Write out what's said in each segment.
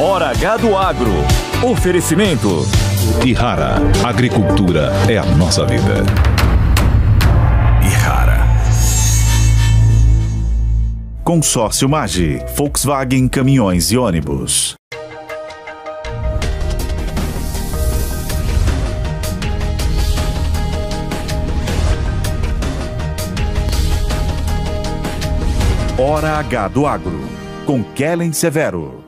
Hora H do Agro. Oferecimento. Ihara. Agricultura é a nossa vida. Ihara. Consórcio Magi. Volkswagen Caminhões e Ônibus. Hora H do Agro, com Kellen Severo.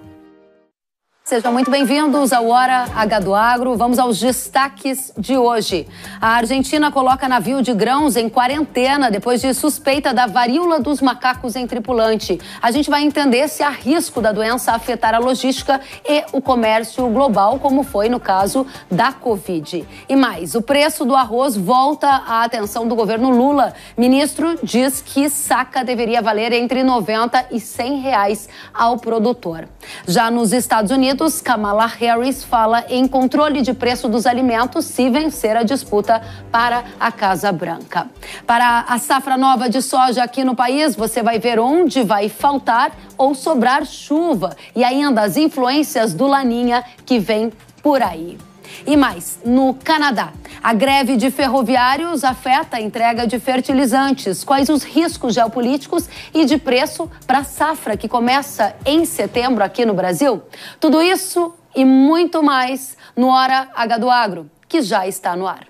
Sejam muito bem-vindos ao Hora H do Agro. Vamos aos destaques de hoje. A Argentina coloca navio de grãos em quarentena depois de suspeita da varíola dos macacos em tripulante. A gente vai entender se há risco da doença afetar a logística e o comércio global, como foi no caso da Covid. E mais, o preço do arroz volta à atenção do governo Lula. Ministro diz que saca deveria valer entre 90 e 100 reais ao produtor. Já nos Estados Unidos, Kamala Harris fala em controle de preço dos alimentos se vencer a disputa para a Casa Branca. Para a safra nova de soja aqui no país, você vai ver onde vai faltar ou sobrar chuva e ainda as influências do Laninha que vem por aí. E mais, no Canadá, a greve de ferroviários afeta a entrega de fertilizantes. Quais os riscos geopolíticos e de preço para a safra que começa em setembro aqui no Brasil? Tudo isso e muito mais no Hora H do Agro, que já está no ar.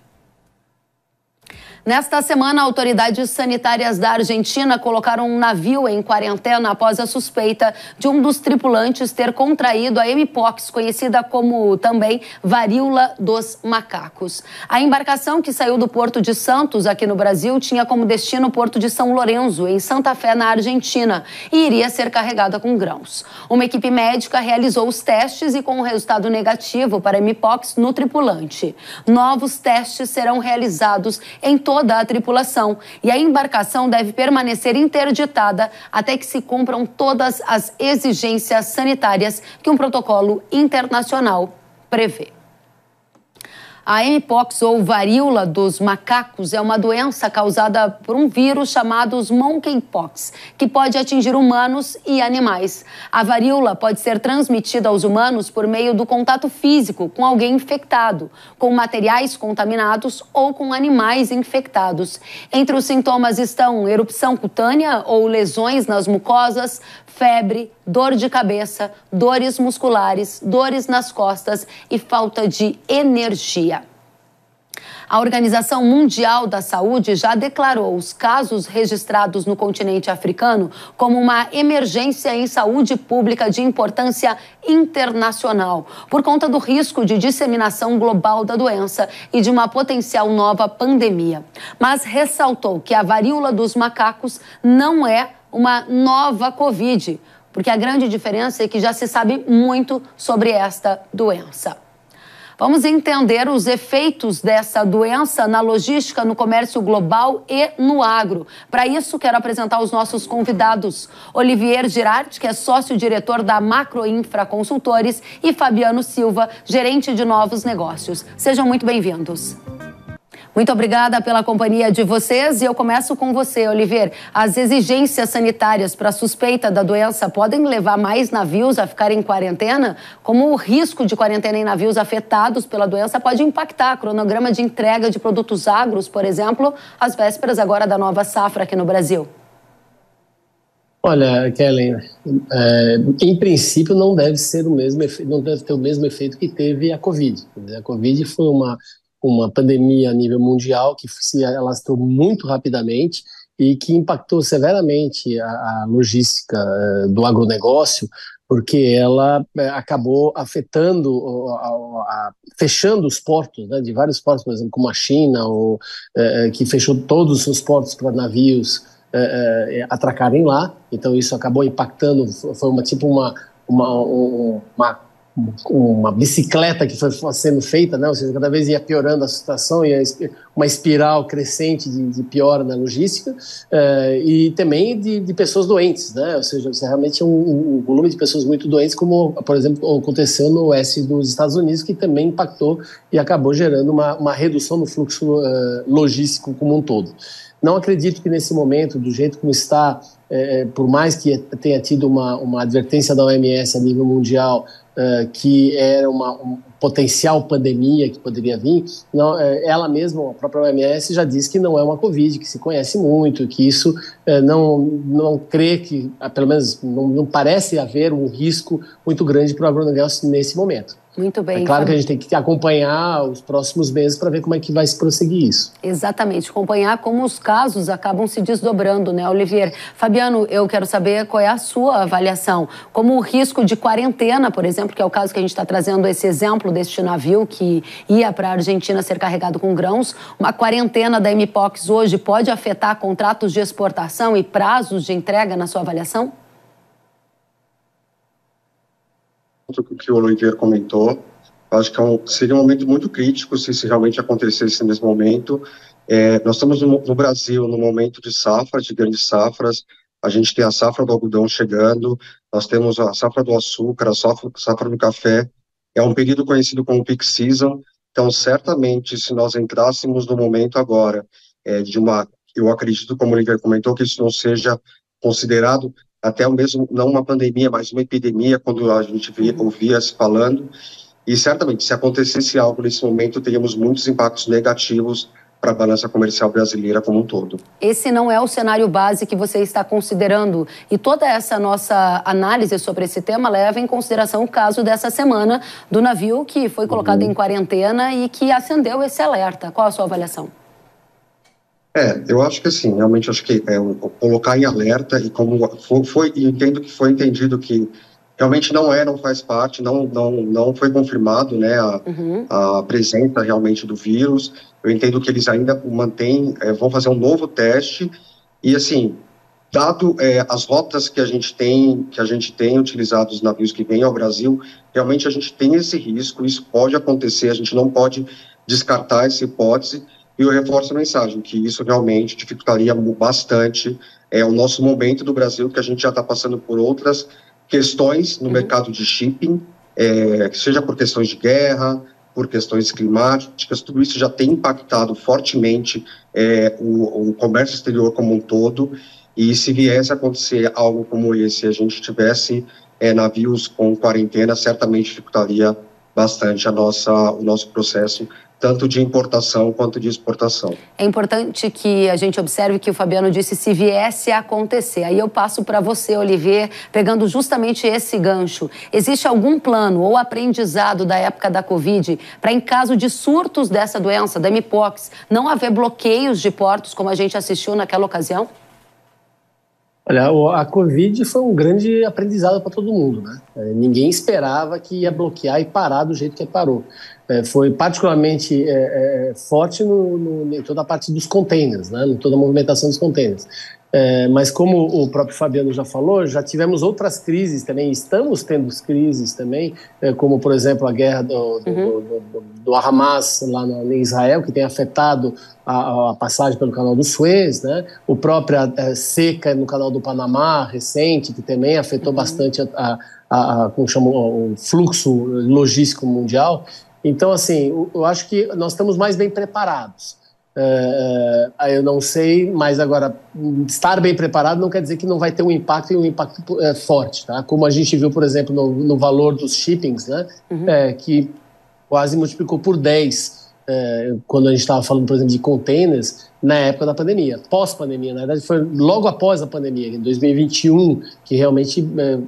Nesta semana, autoridades sanitárias da Argentina colocaram um navio em quarentena após a suspeita de um dos tripulantes ter contraído a Mpox, conhecida como também varíola dos macacos. A embarcação que saiu do Porto de Santos, aqui no Brasil, tinha como destino o Porto de São Lourenço, em Santa Fé, na Argentina, e iria ser carregada com grãos. Uma equipe médica realizou os testes e com um resultado negativo para Mpox no tripulante. Novos testes serão realizados em toda a tripulação e a embarcação deve permanecer interditada até que se cumpram todas as exigências sanitárias que um protocolo internacional prevê. A mpox ou varíola dos macacos é uma doença causada por um vírus chamado monkeypox, que pode atingir humanos e animais. A varíola pode ser transmitida aos humanos por meio do contato físico com alguém infectado, com materiais contaminados ou com animais infectados. Entre os sintomas estão erupção cutânea ou lesões nas mucosas, febre, dor de cabeça, dores musculares, dores nas costas e falta de energia. A Organização Mundial da Saúde já declarou os casos registrados no continente africano como uma emergência em saúde pública de importância internacional, por conta do risco de disseminação global da doença e de uma potencial nova pandemia. Mas ressaltou que a varíola dos macacos não é uma nova Covid, porque a grande diferença é que já se sabe muito sobre esta doença. Vamos entender os efeitos dessa doença na logística, no comércio global e no agro. Para isso, quero apresentar os nossos convidados: Olivier Girard, que é sócio-diretor da Macroinfra Consultores, e Fabiano Silva, gerente de novos negócios. Sejam muito bem-vindos. Muito obrigada pela companhia de vocês e eu começo com você, Olivier. As exigências sanitárias para suspeita da doença podem levar mais navios a ficar em quarentena? Como o risco de quarentena em navios afetados pela doença pode impactar cronograma de entrega de produtos agros, por exemplo, às vésperas agora da nova safra aqui no Brasil? Olha, Kellen, é, em princípio não deve ser o mesmo não deve ter o mesmo efeito que teve a Covid. A Covid foi uma uma pandemia a nível mundial que se alastrou muito rapidamente e que impactou severamente a, a logística uh, do agronegócio, porque ela uh, acabou afetando, uh, a, fechando os portos, né, de vários portos, por exemplo, como a China, ou, eh, que fechou todos os portos para navios atracarem lá. Então isso acabou impactando, foi uma tipo uma uma, uma uma bicicleta que foi sendo feita, né? ou seja, cada vez ia piorando a situação, ia uma espiral crescente de, de na logística, uh, e também de, de, pessoas doentes, né? ou seja, realmente um, um, volume de pessoas muito doentes, como, por exemplo, aconteceu no oeste dos Estados Unidos, que também impactou e acabou gerando uma, uma redução no fluxo uh, logístico como um todo. Não acredito que nesse momento, do jeito como está, é, por mais que tenha tido uma, uma advertência da OMS a nível mundial uh, que era uma um potencial pandemia que poderia vir, não, uh, ela mesma, a própria OMS, já disse que não é uma Covid, que se conhece muito, que isso uh, não, não crê que, pelo menos não, não parece haver um risco muito grande para o agronegócio nesse momento. Muito bem. É claro que a gente tem que acompanhar os próximos meses para ver como é que vai se prosseguir isso. Exatamente, acompanhar como os casos acabam se desdobrando, né, Olivier? Fabiano, eu quero saber qual é a sua avaliação. Como o risco de quarentena, por exemplo, que é o caso que a gente está trazendo esse exemplo deste navio que ia para a Argentina ser carregado com grãos, uma quarentena da MPOX hoje pode afetar contratos de exportação e prazos de entrega na sua avaliação? Que o Olivier comentou. Acho que é seria um momento muito crítico se isso realmente acontecesse nesse momento. É, nós estamos no, no, Brasil no momento de safra, de grandes safras. A gente tem a safra do algodão chegando, nós temos a safra do açúcar, a safra, safra do café. É um período conhecido como peak season. Então, certamente, se nós entrássemos no momento agora é, de uma, eu acredito, como o Olivier comentou, que isso não seja considerado até o mesmo, não uma pandemia, mas uma epidemia, quando a gente via, uhum. ouvia se falando, e certamente, se acontecesse algo nesse momento, teríamos muitos impactos negativos para a balança comercial brasileira como um todo. Esse não é o cenário base que você está considerando. E toda essa nossa análise sobre esse tema leva em consideração o caso dessa semana do navio que foi colocado uhum. em quarentena e que acendeu esse alerta. Qual a sua avaliação? É, eu acho que assim, realmente acho que é colocar em alerta e como foi, foi entendo que foi entendido que realmente não é, não faz parte, não não não foi confirmado, né, a, uhum. a presença realmente do vírus. Eu entendo que eles ainda mantêm, é, vão fazer um novo teste e assim, dado é, as rotas que a gente tem, que a gente tem utilizado os navios que vêm ao Brasil, realmente a gente tem esse risco, isso pode acontecer, a gente não pode descartar essa hipótese e eu reforço a mensagem que isso realmente dificultaria bastante é, o nosso momento do Brasil, que a gente já está passando por outras questões no uhum. mercado de shipping, é, seja por questões de guerra, por questões climáticas, tudo isso já tem impactado fortemente é, o, o, comércio exterior como um todo. E se viesse a acontecer algo como esse, a gente tivesse é, navios com quarentena, certamente dificultaria bastante a nossa, o nosso processo tanto de importação quanto de exportação. É importante que a gente observe que o Fabiano disse se viesse a acontecer. Aí eu passo para você, Olivier, pegando justamente esse gancho. Existe algum plano ou aprendizado da época da Covid para, em caso de surtos dessa doença, da MPOX, não haver bloqueios de portos como a gente assistiu naquela ocasião? Olha, a Covid foi um grande aprendizado para todo mundo, né? É, ninguém esperava que ia bloquear e parar do jeito que parou é, foi particularmente é, é, forte no, no, em toda a parte dos containers, né, em toda a movimentação dos containers. É, mas como o próprio Fabiano já falou, já tivemos outras crises também, estamos tendo crises também, é, como por exemplo a guerra do, do, uhum. do, do, Hamas lá no, em Israel, que tem afetado a, a, passagem pelo canal do Suez, né? o própria seca no canal do Panamá recente, que também afetou uhum. bastante a, a, a, como chama, o fluxo logístico mundial. Então, assim, eu acho que nós estamos mais bem preparados. É, é, eu não sei, mas agora, estar bem preparado não quer dizer que não vai ter um impacto e um impacto é, forte, tá? Como a gente viu, por exemplo, no, no valor dos shippings, né? Uhum. É, que quase multiplicou por 10 é, quando a gente estava falando, por exemplo, de containers, na época da pandemia, pós-pandemia, na verdade foi logo após a pandemia, em 2021, que realmente é,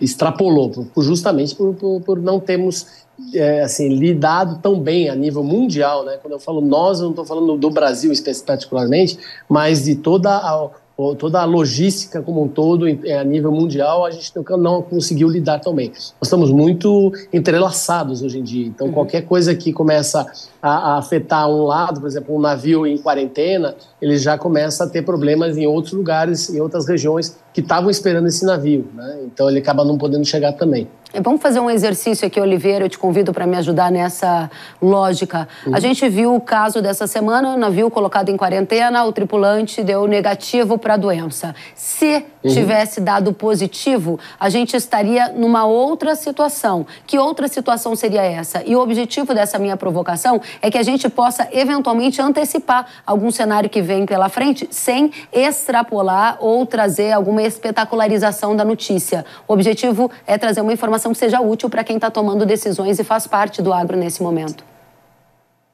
extrapolou, por, justamente por, por, por não termos é, assim, lidado tão bem a nível mundial, né? Quando eu falo nós, eu não estou falando do Brasil particularmente, mas de toda a, toda a logística como um todo, é, a nível mundial, a gente não conseguiu lidar tão bem. Nós estamos muito entrelaçados hoje em dia, então uhum. qualquer coisa que começa a, a, afetar um lado, por exemplo, um navio em quarentena, ele já começa a ter problemas em outros lugares, em outras regiões que estavam esperando esse navio, né? então ele acaba não podendo chegar também. É, vamos fazer um exercício aqui, Oliveira. Eu te convido para me ajudar nessa lógica. Uhum. A gente viu o caso dessa semana, navio colocado em quarentena, o tripulante deu negativo para a doença. Se uhum. tivesse dado positivo, a gente estaria numa outra situação. Que outra situação seria essa? E o objetivo dessa minha provocação é que a gente possa eventualmente antecipar algum cenário que vem pela frente sem extrapolar ou trazer alguma espetacularização da notícia. O objetivo é trazer uma informação que seja útil para quem está tomando decisões e faz parte do agro nesse momento.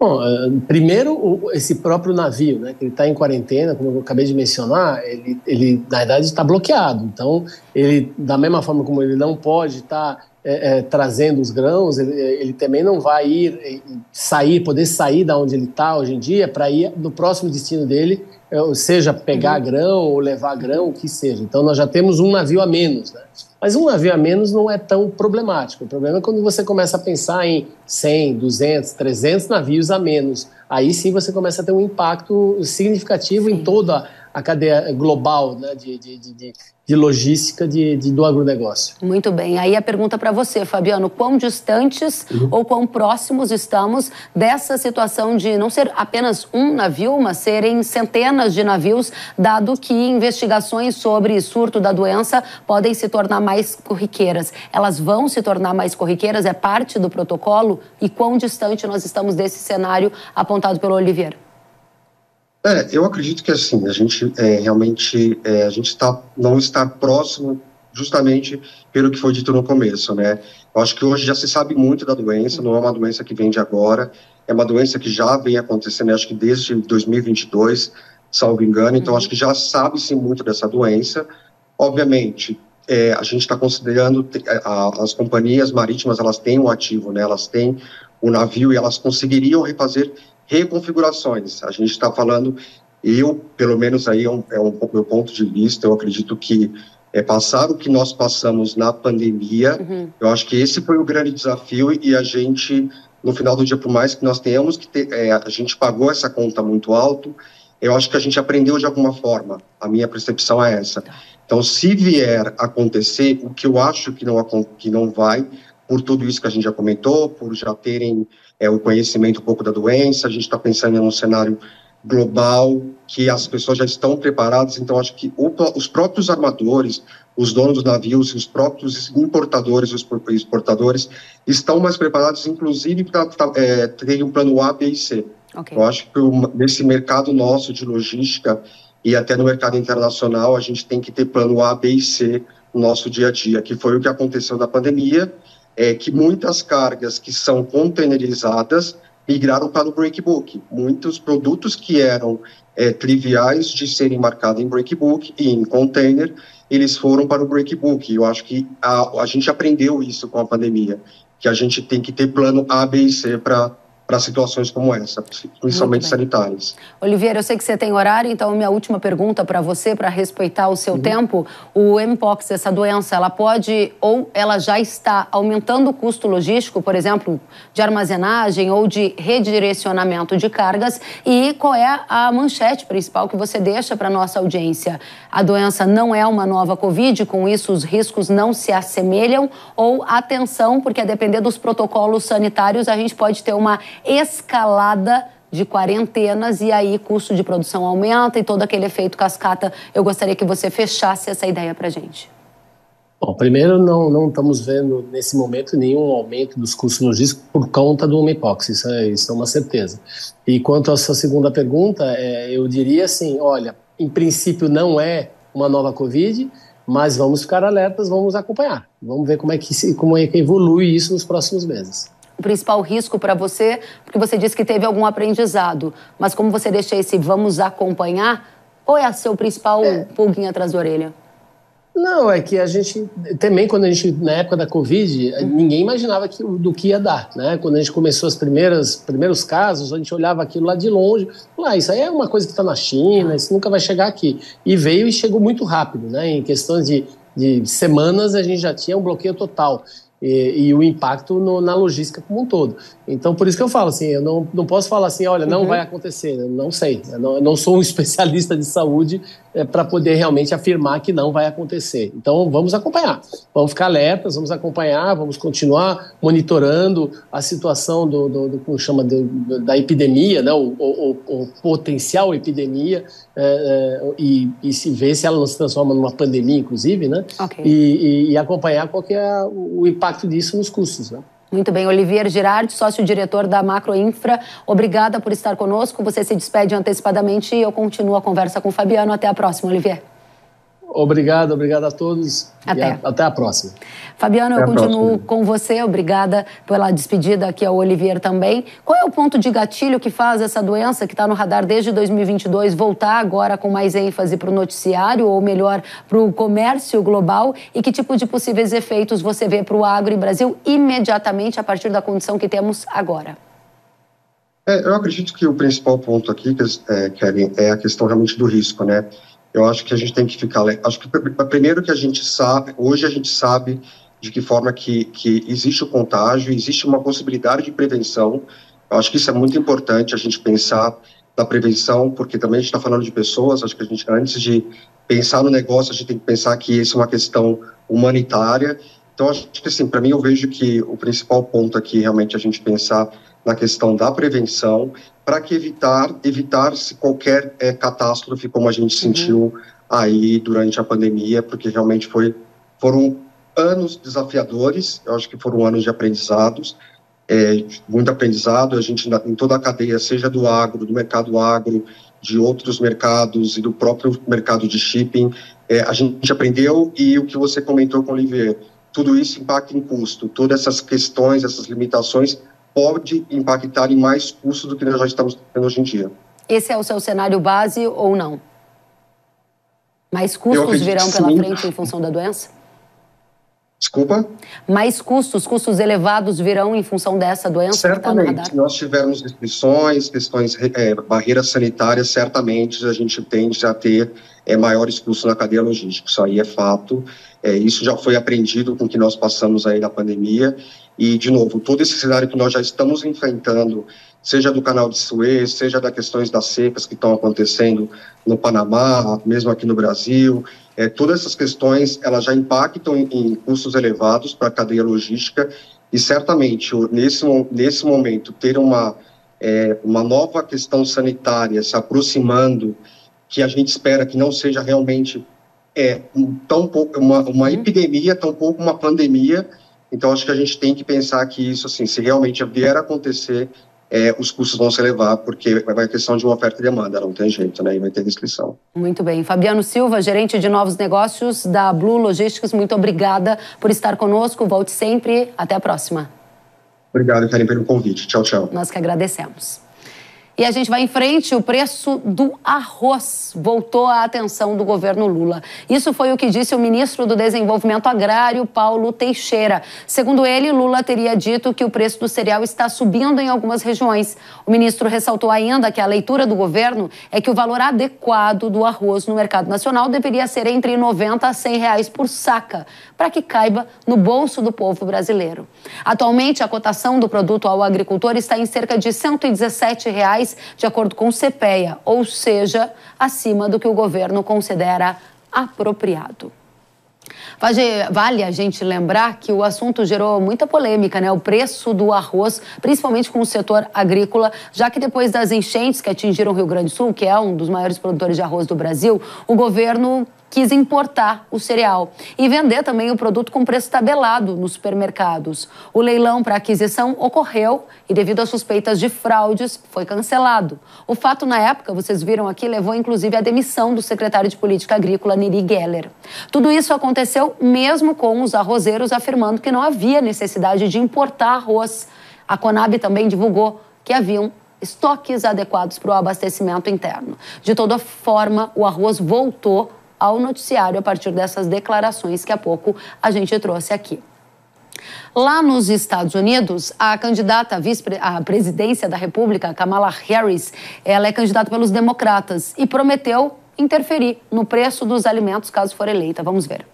Bom, eh, primeiro, esse próprio navio, né, que ele está em quarentena, como eu acabei de mencionar, ele, ele na verdade está bloqueado. Então, ele, da mesma forma como ele não pode estar tá, é, é, trazendo os grãos, ele, ele, também não vai ir sair, poder sair da onde ele está hoje em dia para ir no próximo destino dele, seja pegar uhum. grão ou levar grão, o que seja. Então, nós já temos um navio a menos, né? Mas um navio a menos não é tão problemático. O problema é quando você começa a pensar em 100, 200, 300 navios a menos. Aí sim você começa a ter um impacto significativo sim. em toda a cadeia global né, de, de, de, de logística de, de, do agronegócio. Muito bem. Aí a pergunta para você, Fabiano: quão distantes uhum. ou quão próximos estamos dessa situação de não ser apenas um navio, mas serem centenas de navios, dado que investigações sobre surto da doença podem se tornar mais corriqueiras? Elas vão se tornar mais corriqueiras? É parte do protocolo? E quão distante nós estamos desse cenário apontado pelo Oliveira? É, eu acredito que assim, a gente é, realmente, é, a gente está, não está próximo justamente pelo que foi dito no começo, né? Eu acho que hoje já se sabe muito da doença, não é uma doença que vem de agora, é uma doença que já vem acontecendo, acho que desde 2022, salvo engano, então acho que já sabe-se muito dessa doença. Obviamente, é, a gente está considerando, a, as companhias marítimas, elas têm um ativo, né? Elas têm o navio e elas conseguiriam refazer reconfigurações. A gente está falando, eu, pelo menos aí é um, é um meu ponto de vista, eu acredito que é passar o que nós passamos na pandemia, uhum. eu acho que esse foi o grande desafio e a gente, no final do dia, por mais que nós tenhamos que ter, é, a gente pagou essa conta muito alto, eu acho que a gente aprendeu de alguma forma, a minha percepção é essa. Tá. Então, se vier acontecer, o que eu acho que não, que não vai, por tudo isso que a gente já comentou, por já terem é, o conhecimento um pouco da doença, a gente está pensando em um cenário global, que as pessoas já estão preparadas, então acho que o, os próprios armadores, os donos dos navios, os próprios importadores, os exportadores, estão mais preparados, inclusive para é, ter um plano A, B e C. Okay. Eu acho que o, nesse mercado nosso de logística e até no mercado internacional, a gente tem que ter plano A, B e C no nosso dia a dia, que foi o que aconteceu na pandemia, é que muitas cargas que são containerizadas migraram para o breakbook. Muitos produtos que eram é, triviais de serem marcados em breakbook e em container, eles foram para o breakbook. Eu acho que a, a gente aprendeu isso com a pandemia, que a gente tem que ter plano A, B e C para para situações como essa, principalmente sanitárias. Oliveira, eu sei que você tem horário, então minha última pergunta para você, para respeitar o seu uhum. tempo, o mpox, essa doença, ela pode ou ela já está aumentando o custo logístico, por exemplo, de armazenagem ou de redirecionamento de cargas, e qual é a manchete principal que você deixa para nossa audiência? A doença não é uma nova Covid, com isso os riscos não se assemelham, ou atenção, porque a depender dos protocolos sanitários, a gente pode ter uma escalada de quarentenas e aí custo de produção aumenta e todo aquele efeito cascata. Eu gostaria que você fechasse essa ideia para gente. Bom, primeiro, não, não estamos vendo nesse momento nenhum aumento dos custos logísticos por conta do Omipox, isso é, isso é uma certeza. E quanto à sua segunda pergunta, é, eu diria assim: olha, em princípio não é uma nova Covid, mas vamos ficar alertas, vamos acompanhar, vamos ver como é que, como é que evolui isso nos próximos meses o principal risco para você? Porque você disse que teve algum aprendizado, mas como você deixa esse vamos acompanhar, qual é a seu principal é. pulguinha atrás da orelha? Não, é que a gente também quando a gente na época da Covid uhum. ninguém imaginava que, do que ia dar, né? Quando a gente começou os primeiros primeiros casos, a gente olhava aquilo lá de longe, ah, isso aí é uma coisa que está na China, isso nunca vai chegar aqui. E veio e chegou muito rápido, né? Em questões de, de semanas a gente já tinha um bloqueio total e, e o impacto no, na logística como um todo. Então, por isso que eu falo assim, eu não, não posso falar assim, olha, não uhum. vai acontecer, eu não sei, eu não, eu não sou um especialista de saúde é, para poder realmente afirmar que não vai acontecer. Então, vamos acompanhar, vamos ficar alertas, vamos acompanhar, vamos continuar monitorando a situação do, do, do como chama, do, da epidemia, né, o, o, o potencial epidemia, é, é, e, e, se ver se ela não se transforma numa pandemia, inclusive, né, okay. e, e, e, acompanhar qual que é o impacto disso nos custos, né. Muito bem, Olivier Girardi, sócio-diretor da Macroinfra, obrigada por estar conosco. Você se despede antecipadamente e eu continuo a conversa com o Fabiano. Até a próxima, Olivier. Obrigado, obrigado a todos. Até. A, até a próxima. Fabiano, eu continuo com você. Obrigada pela despedida aqui ao Olivier também. Qual é o ponto de gatilho que faz essa doença que está no radar desde 2022 voltar agora com mais ênfase para o noticiário, ou melhor, para o comércio global? E que tipo de possíveis efeitos você vê para o agro e Brasil imediatamente a partir da condição que temos agora? É, eu acredito que o principal ponto aqui, é, Kevin, é a questão realmente do risco, né? Eu acho que a gente tem que ficar. Acho que primeiro que a gente sabe, hoje a gente sabe de que forma que, que existe o contágio, existe uma possibilidade de prevenção. Eu acho que isso é muito importante a gente pensar na prevenção, porque também a gente está falando de pessoas. Acho que a gente, antes de pensar no negócio, a gente tem que pensar que isso é uma questão humanitária. Então, acho que, assim, para mim, eu vejo que o principal ponto aqui realmente a gente pensar na questão da prevenção, para que evitar evitar se qualquer é, catástrofe como a gente uhum. sentiu aí durante a pandemia, porque realmente foi foram anos desafiadores, eu acho que foram anos de aprendizados, é, muito aprendizado, a gente em toda a cadeia, seja do agro, do mercado agro, de outros mercados e do próprio mercado de shipping, é, a gente aprendeu e o que você comentou com o Olivier, tudo isso impacta em custo, todas essas questões, essas limitações pode impactar em mais custos do que nós já estamos tendo hoje em dia. Esse é o seu cenário base ou não? Mais custos virão pela frente em função da doença? Desculpa? Mais custos, custos elevados virão em função dessa doença? Tá certamente. Se nós tivermos restrições, questões, é, barreiras sanitárias, certamente a gente tende a ter é, maiores custos na cadeia logística. Isso aí é fato. É, isso já foi aprendido com o que nós passamos aí na pandemia e, de novo, todo esse cenário que nós já estamos enfrentando, seja do canal de Suez, seja das questões das secas que estão acontecendo no Panamá, mesmo aqui no Brasil, é, todas essas questões elas já impactam em, em custos elevados para a cadeia logística e certamente nesse, nesse momento ter uma, é, uma nova questão sanitária se aproximando, que a gente espera que não seja realmente é, tão pouco, uma, uma uhum. epidemia, tão pouco uma pandemia, então, acho que a gente tem que pensar que isso, assim, se realmente vier a acontecer, é, os custos vão se elevar, porque vai a questão de uma oferta e demanda, não tem jeito, né? E vai ter descrição. Muito bem. Fabiano Silva, gerente de novos negócios da Blue Logistics, muito obrigada por estar conosco. Volte sempre. Até a próxima. Obrigado, Karim, pelo convite. Tchau, tchau. Nós que agradecemos. E a gente vai em frente, o preço do arroz voltou à atenção do governo Lula. Isso foi o que disse o ministro do Desenvolvimento Agrário, Paulo Teixeira. Segundo ele, Lula teria dito que o preço do cereal está subindo em algumas regiões. O ministro ressaltou ainda que a leitura do governo é que o valor adequado do arroz no mercado nacional deveria ser entre 90 a 100 reais por saca, para que caiba no bolso do povo brasileiro. Atualmente, a cotação do produto ao agricultor está em cerca de 117 reais reais, de acordo com o CPEA, ou seja, acima do que o governo considera apropriado. Vale a gente lembrar que o assunto gerou muita polêmica, né? O preço do arroz, principalmente com o setor agrícola, já que depois das enchentes que atingiram o Rio Grande do Sul, que é um dos maiores produtores de arroz do Brasil, o governo quis importar o cereal e vender também o produto com preço tabelado nos supermercados. O leilão para aquisição ocorreu e, devido a suspeitas de fraudes, foi cancelado. O fato, na época, vocês viram aqui, levou inclusive à demissão do secretário de Política Agrícola, Niri Geller. Tudo isso aconteceu mesmo com os arrozeiros afirmando que não havia necessidade de importar arroz. A Conab também divulgou que haviam estoques adequados para o abastecimento interno. De toda forma, o arroz voltou ao noticiário a partir dessas declarações que há pouco a gente trouxe aqui. Lá nos Estados Unidos, a candidata à presidência da República, Kamala Harris, ela é candidata pelos democratas e prometeu interferir no preço dos alimentos caso for eleita. Vamos ver.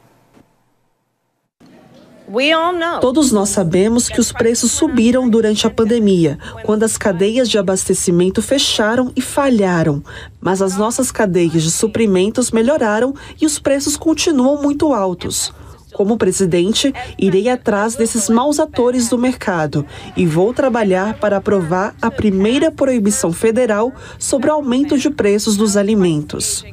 Todos nós sabemos que os preços subiram durante a pandemia, quando as cadeias de abastecimento fecharam e falharam. Mas as nossas cadeias de suprimentos melhoraram e os preços continuam muito altos. Como presidente, irei atrás desses maus atores do mercado e vou trabalhar para aprovar a primeira proibição federal sobre o aumento de preços dos alimentos.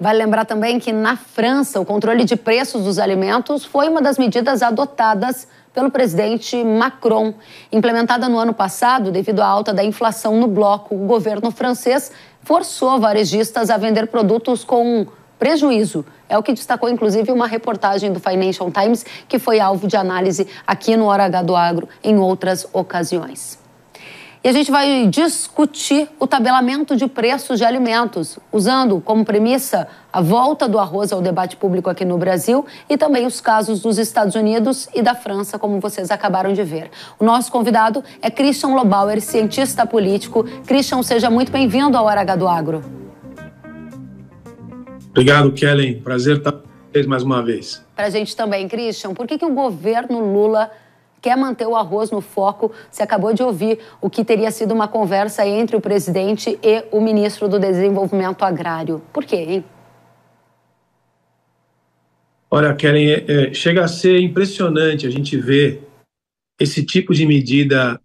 Vale lembrar também que na França, o controle de preços dos alimentos foi uma das medidas adotadas pelo presidente Macron. Implementada no ano passado, devido à alta da inflação no bloco, o governo francês forçou varejistas a vender produtos com prejuízo. É o que destacou, inclusive, uma reportagem do Financial Times, que foi alvo de análise aqui no Hora H do Agro em outras ocasiões. E a gente vai discutir o tabelamento de preços de alimentos, usando como premissa a volta do arroz ao debate público aqui no Brasil e também os casos dos Estados Unidos e da França, como vocês acabaram de ver. O nosso convidado é Christian Lobauer, cientista político. Christian, seja muito bem-vindo ao Hora H do Agro. Obrigado, Kellen. Prazer estar com vocês mais uma vez. Para a gente também, Christian, por que, que o governo Lula quer manter o arroz no foco. Você acabou de ouvir o que teria sido uma conversa entre o presidente e o ministro do Desenvolvimento Agrário. Por quê, hein? Olha, Kellen, é, é, chega a ser impressionante a gente ver esse tipo de medida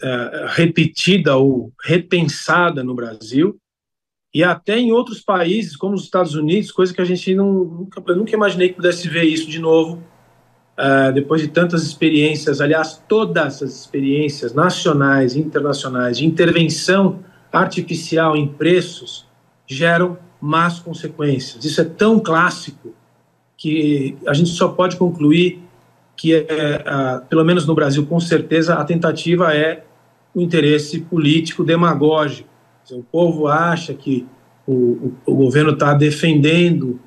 é, repetida ou repensada no Brasil e até em outros países, como os Estados Unidos, coisa que a gente não, nunca, nunca imaginei que pudesse ver isso de novo uh, depois de tantas experiências, aliás, todas as experiências nacionais e internacionais de intervenção artificial em preços geram más consequências. Isso é tão clássico que a gente só pode concluir que, é, uh, pelo menos no Brasil, com certeza, a tentativa é o interesse político demagógico. O povo acha que o, o, o governo está defendendo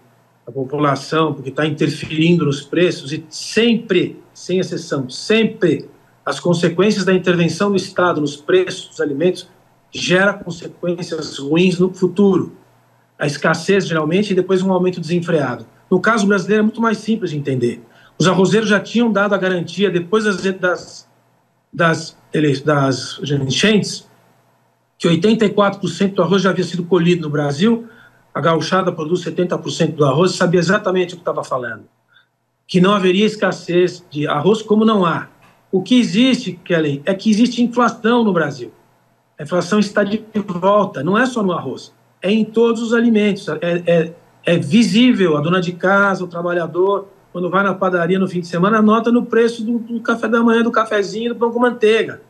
população, porque está interferindo nos preços e sempre, sem exceção, sempre as consequências da intervenção do Estado nos preços dos alimentos gera consequências ruins no futuro. A escassez, geralmente, e depois um aumento desenfreado. No caso brasileiro, é muito mais simples de entender. Os arrozeiros já tinham dado a garantia, depois das, das, das, das enchentes, que 84% do arroz já havia sido colhido no Brasil, a gauchada produz 70% do arroz, sabia exatamente o que estava falando. Que não haveria escassez de arroz como não há. O que existe, Kelly, é que existe inflação no Brasil. A inflação está de volta, não é só no arroz, é em todos os alimentos. É, é, é visível, a dona de casa, o trabalhador, quando vai na padaria no fim de semana, anota no preço do, do café da manhã, do cafezinho, do pão com manteiga.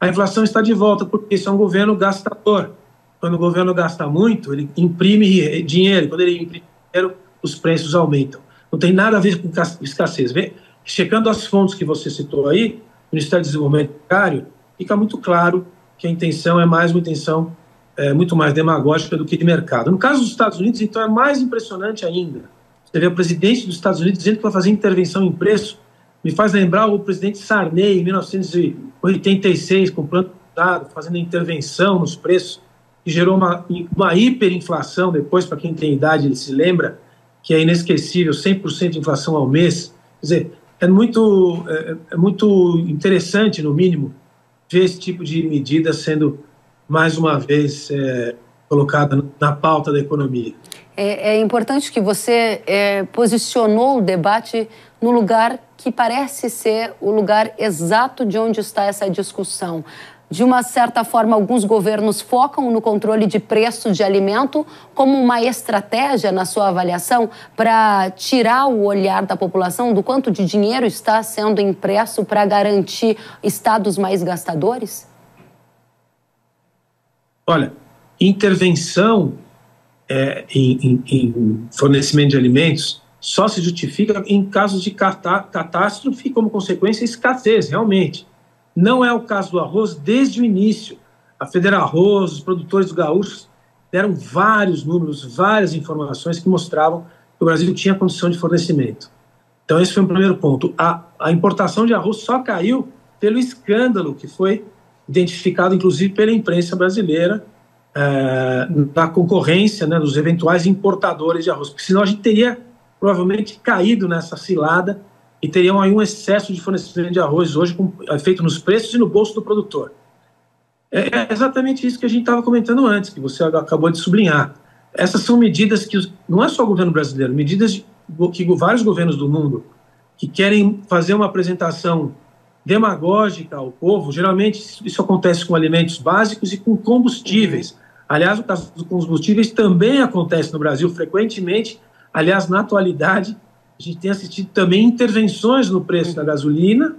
A inflação está de volta, porque isso é um governo gastador quando o governo gasta muito, ele imprime dinheiro. Quando ele imprime dinheiro, os preços aumentam. Não tem nada a ver com escassez. Vê? Checando as fontes que você citou aí, o Ministério do Desenvolvimento Agrário, fica muito claro que a intenção é mais uma intenção é, muito mais demagógica do que de mercado. No caso dos Estados Unidos, então, é mais impressionante ainda. Você vê o presidente dos Estados Unidos dizendo que vai fazer intervenção em preço. Me faz lembrar o presidente Sarney, em 1986, com o plano fazendo intervenção nos preços que gerou uma, uma hiperinflação, depois, para quem tem idade, ele se lembra, que é inesquecível, 100% de inflação ao mês. Quer dizer, é muito, é, é muito interessante, no mínimo, ver esse tipo de medida sendo, mais uma vez, é, colocada na pauta da economia. É, é importante que você é, posicionou o debate no lugar que parece ser o lugar exato de onde está essa discussão. De uma certa forma, alguns governos focam no controle de preço de alimento como uma estratégia, na sua avaliação, para tirar o olhar da população do quanto de dinheiro está sendo impresso para garantir estados mais gastadores? Olha, intervenção é, em, em, em fornecimento de alimentos só se justifica em casos de catástrofe como consequência escassez, realmente. Não é o caso do arroz desde o início. A Federal Arroz, os produtores gaúchos deram vários números, várias informações que mostravam que o Brasil tinha condição de fornecimento. Então, esse foi o primeiro ponto. A, a importação de arroz só caiu pelo escândalo que foi identificado, inclusive, pela imprensa brasileira, é, na concorrência né, dos eventuais importadores de arroz, porque senão a gente teria provavelmente caído nessa cilada e teriam aí um excesso de fornecimento de arroz hoje com, é, feito nos preços e no bolso do produtor. É, é exatamente isso que a gente estava comentando antes, que você acabou de sublinhar. Essas são medidas que não é só o governo brasileiro, medidas que vários governos do mundo que querem fazer uma apresentação demagógica ao povo. Geralmente isso acontece com alimentos básicos e com combustíveis. Aliás, o caso dos combustíveis também acontece no Brasil frequentemente. Aliás, na atualidade, a gente tem assistido também intervenções no preço da gasolina,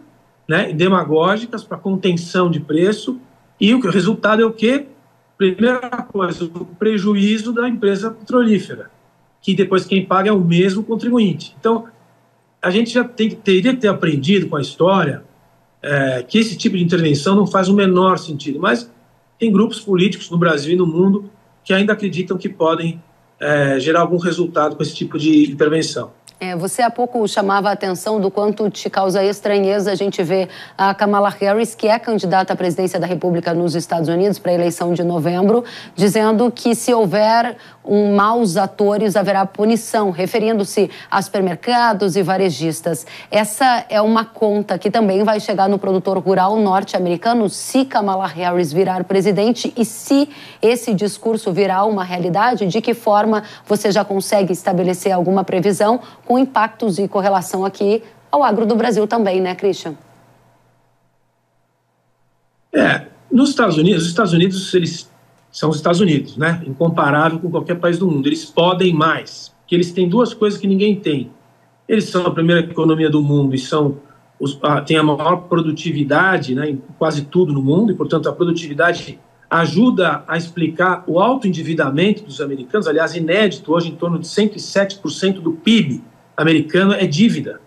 né, demagógicas para contenção de preço, e o resultado é o quê? Primeira coisa, o prejuízo da empresa petrolífera. que depois quem paga é o mesmo contribuinte. Então, a gente já tem, teria que ter aprendido com a história é, que esse tipo de intervenção não faz o menor sentido, mas tem grupos políticos no Brasil e no mundo que ainda acreditam que podem é, gerar algum resultado com esse tipo de intervenção. É, você há pouco chamava a atenção do quanto te causa estranheza a gente ver a Kamala Harris, que é candidata à presidência da República nos Estados Unidos para a eleição de novembro, dizendo que se houver um maus atores haverá punição, referindo-se a supermercados e varejistas. Essa é uma conta que também vai chegar no produtor rural norte-americano se Kamala Harris virar presidente e se esse discurso virar uma realidade, de que forma você já consegue estabelecer alguma previsão com impactos e correlação aqui ao agro do Brasil também, né, Christian? É, nos Estados Unidos, os Estados Unidos eles são os Estados Unidos, né? Incomparável com qualquer país do mundo. Eles podem mais, porque eles têm duas coisas que ninguém tem. Eles são a primeira economia do mundo e são os, a, têm a maior produtividade, né, em quase tudo no mundo, e portanto a produtividade ajuda a explicar o alto endividamento dos americanos, aliás, inédito, hoje em torno de 107% do PIB americano é dívida.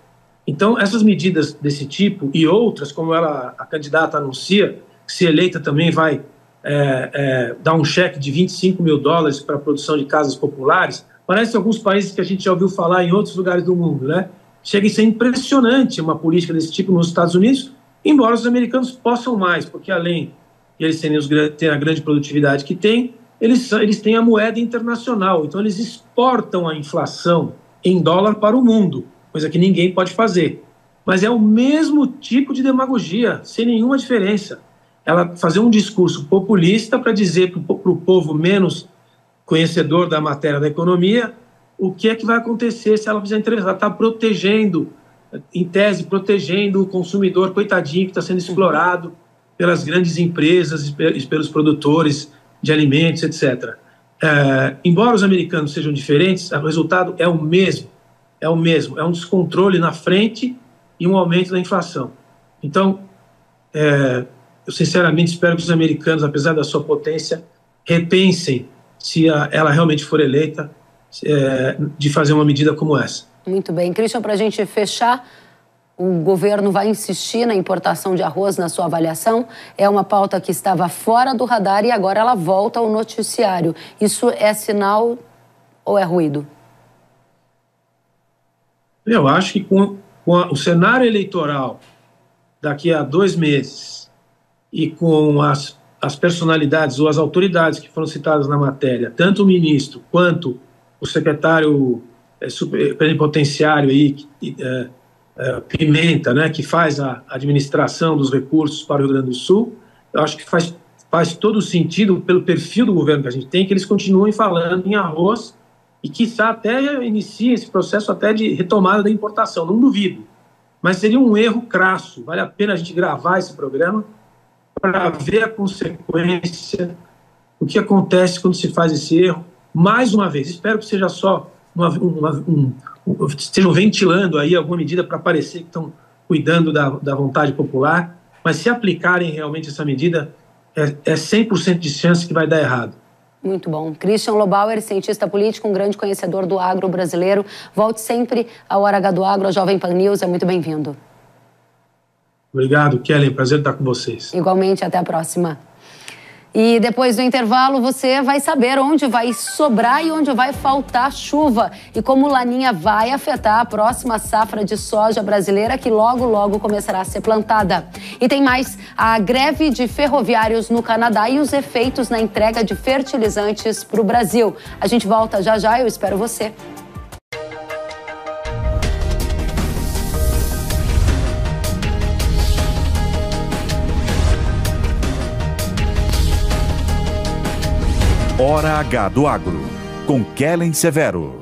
Então, essas medidas desse tipo e outras, como ela, a candidata anuncia, se eleita também vai é, é, dar um cheque de 25 mil dólares para a produção de casas populares, parece alguns países que a gente já ouviu falar em outros lugares do mundo, né? Chega a ser impressionante uma política desse tipo nos Estados Unidos, embora os americanos possam mais, porque além de eles terem, os, terem a grande produtividade que têm, eles, eles têm a moeda internacional, então eles exportam a inflação em dólar para o mundo, coisa que ninguém pode fazer. Mas é o mesmo tipo de demagogia, sem nenhuma diferença. Ela fazer um discurso populista para dizer para o povo menos conhecedor da matéria da economia o que é que vai acontecer se ela fizer intervenção. Ela está protegendo, em tese, protegendo o consumidor, coitadinho, que está sendo explorado pelas grandes empresas e pelos produtores de alimentos, etc. É, embora os americanos sejam diferentes, o resultado é o mesmo. É o mesmo. É um descontrole na frente e um aumento da inflação. Então, é, eu sinceramente espero que os americanos, apesar da sua potência, repensem se a, ela realmente for eleita é, de fazer uma medida como essa. Muito bem. Christian, para a gente fechar, o governo vai insistir na importação de arroz na sua avaliação. É uma pauta que estava fora do radar e agora ela volta ao noticiário. Isso é sinal ou é ruído? Eu acho que com, com o cenário eleitoral daqui a dois meses e com as, as personalidades ou as autoridades que foram citadas na matéria, tanto o ministro quanto o secretário é, super, plenipotenciário aí, é, é, Pimenta, né, que faz a administração dos recursos para o Rio Grande do Sul, eu acho que faz, faz todo sentido, pelo perfil do governo que a gente tem, que eles continuem falando em arroz e que até inicie esse processo até de retomada da importação, não duvido. Mas seria um erro crasso, vale a pena a gente gravar esse programa para ver a consequência, o que acontece quando se faz esse erro. Mais uma vez, espero que seja só uma, uma, um, estejam ventilando aí alguma medida para parecer que estão cuidando da, da vontade popular, mas se aplicarem realmente essa medida, é, é 100% de chance que vai dar errado. Muito bom. Christian Lobauer, cientista político, um grande conhecedor do agro brasileiro. Volte sempre ao Hora do Agro, a Jovem Pan News. É muito bem-vindo. Obrigado, Kelly. Prazer estar com vocês. Igualmente. Até a próxima. E depois do intervalo você vai saber onde vai sobrar e onde vai faltar chuva e como Laninha vai afetar a próxima safra de soja brasileira que logo logo começará a ser plantada. E tem mais a greve de ferroviários no Canadá e os efeitos na entrega de fertilizantes para o Brasil. A gente volta já já, eu espero você. Hora H do Agro, com Kellen Severo.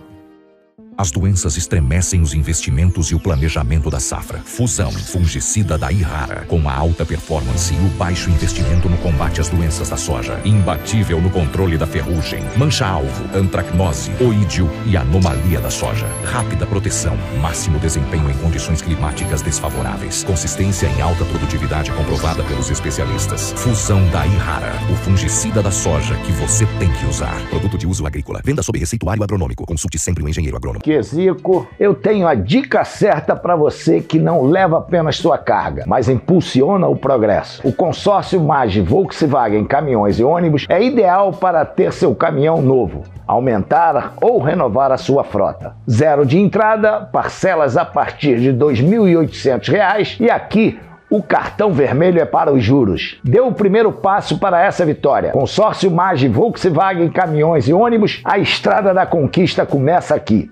As doenças estremecem os investimentos e o planejamento da safra. Fusão fungicida da Irrara, com a alta performance e o baixo investimento no combate às doenças da soja. Imbatível no controle da ferrugem, mancha-alvo, antracnose, oídio e anomalia da soja. Rápida proteção, máximo desempenho em condições climáticas desfavoráveis. Consistência em alta produtividade comprovada pelos especialistas. Fusão da Irrara, o fungicida da soja que você tem que usar. Produto de uso agrícola. Venda sob receituário agronômico. Consulte sempre o engenheiro agrônomo. Zico, eu tenho a dica certa para você que não leva apenas sua carga, mas impulsiona o progresso. O consórcio MAGE Volkswagen Caminhões e Ônibus é ideal para ter seu caminhão novo aumentar ou renovar a sua frota. Zero de entrada, parcelas a partir de R$ 2.800 e aqui o cartão vermelho é para os juros. Deu o primeiro passo para essa vitória. Consórcio Mage Volkswagen Caminhões e Ônibus, a estrada da conquista começa aqui.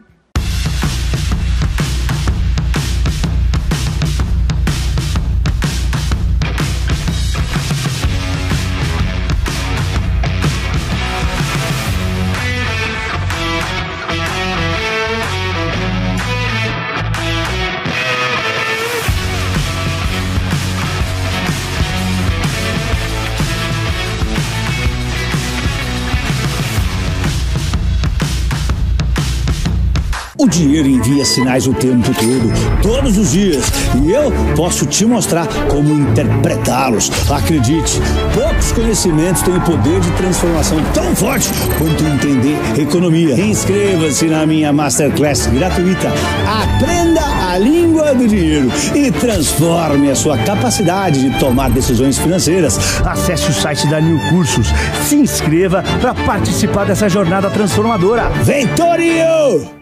O dinheiro envia sinais o tempo todo, todos os dias, e eu posso te mostrar como interpretá-los. Acredite, poucos conhecimentos têm o poder de transformação tão forte quanto entender economia. Inscreva-se na minha Masterclass gratuita. Aprenda a língua do dinheiro e transforme a sua capacidade de tomar decisões financeiras. Acesse o site da New Cursos. Se inscreva para participar dessa jornada transformadora. Ventorio!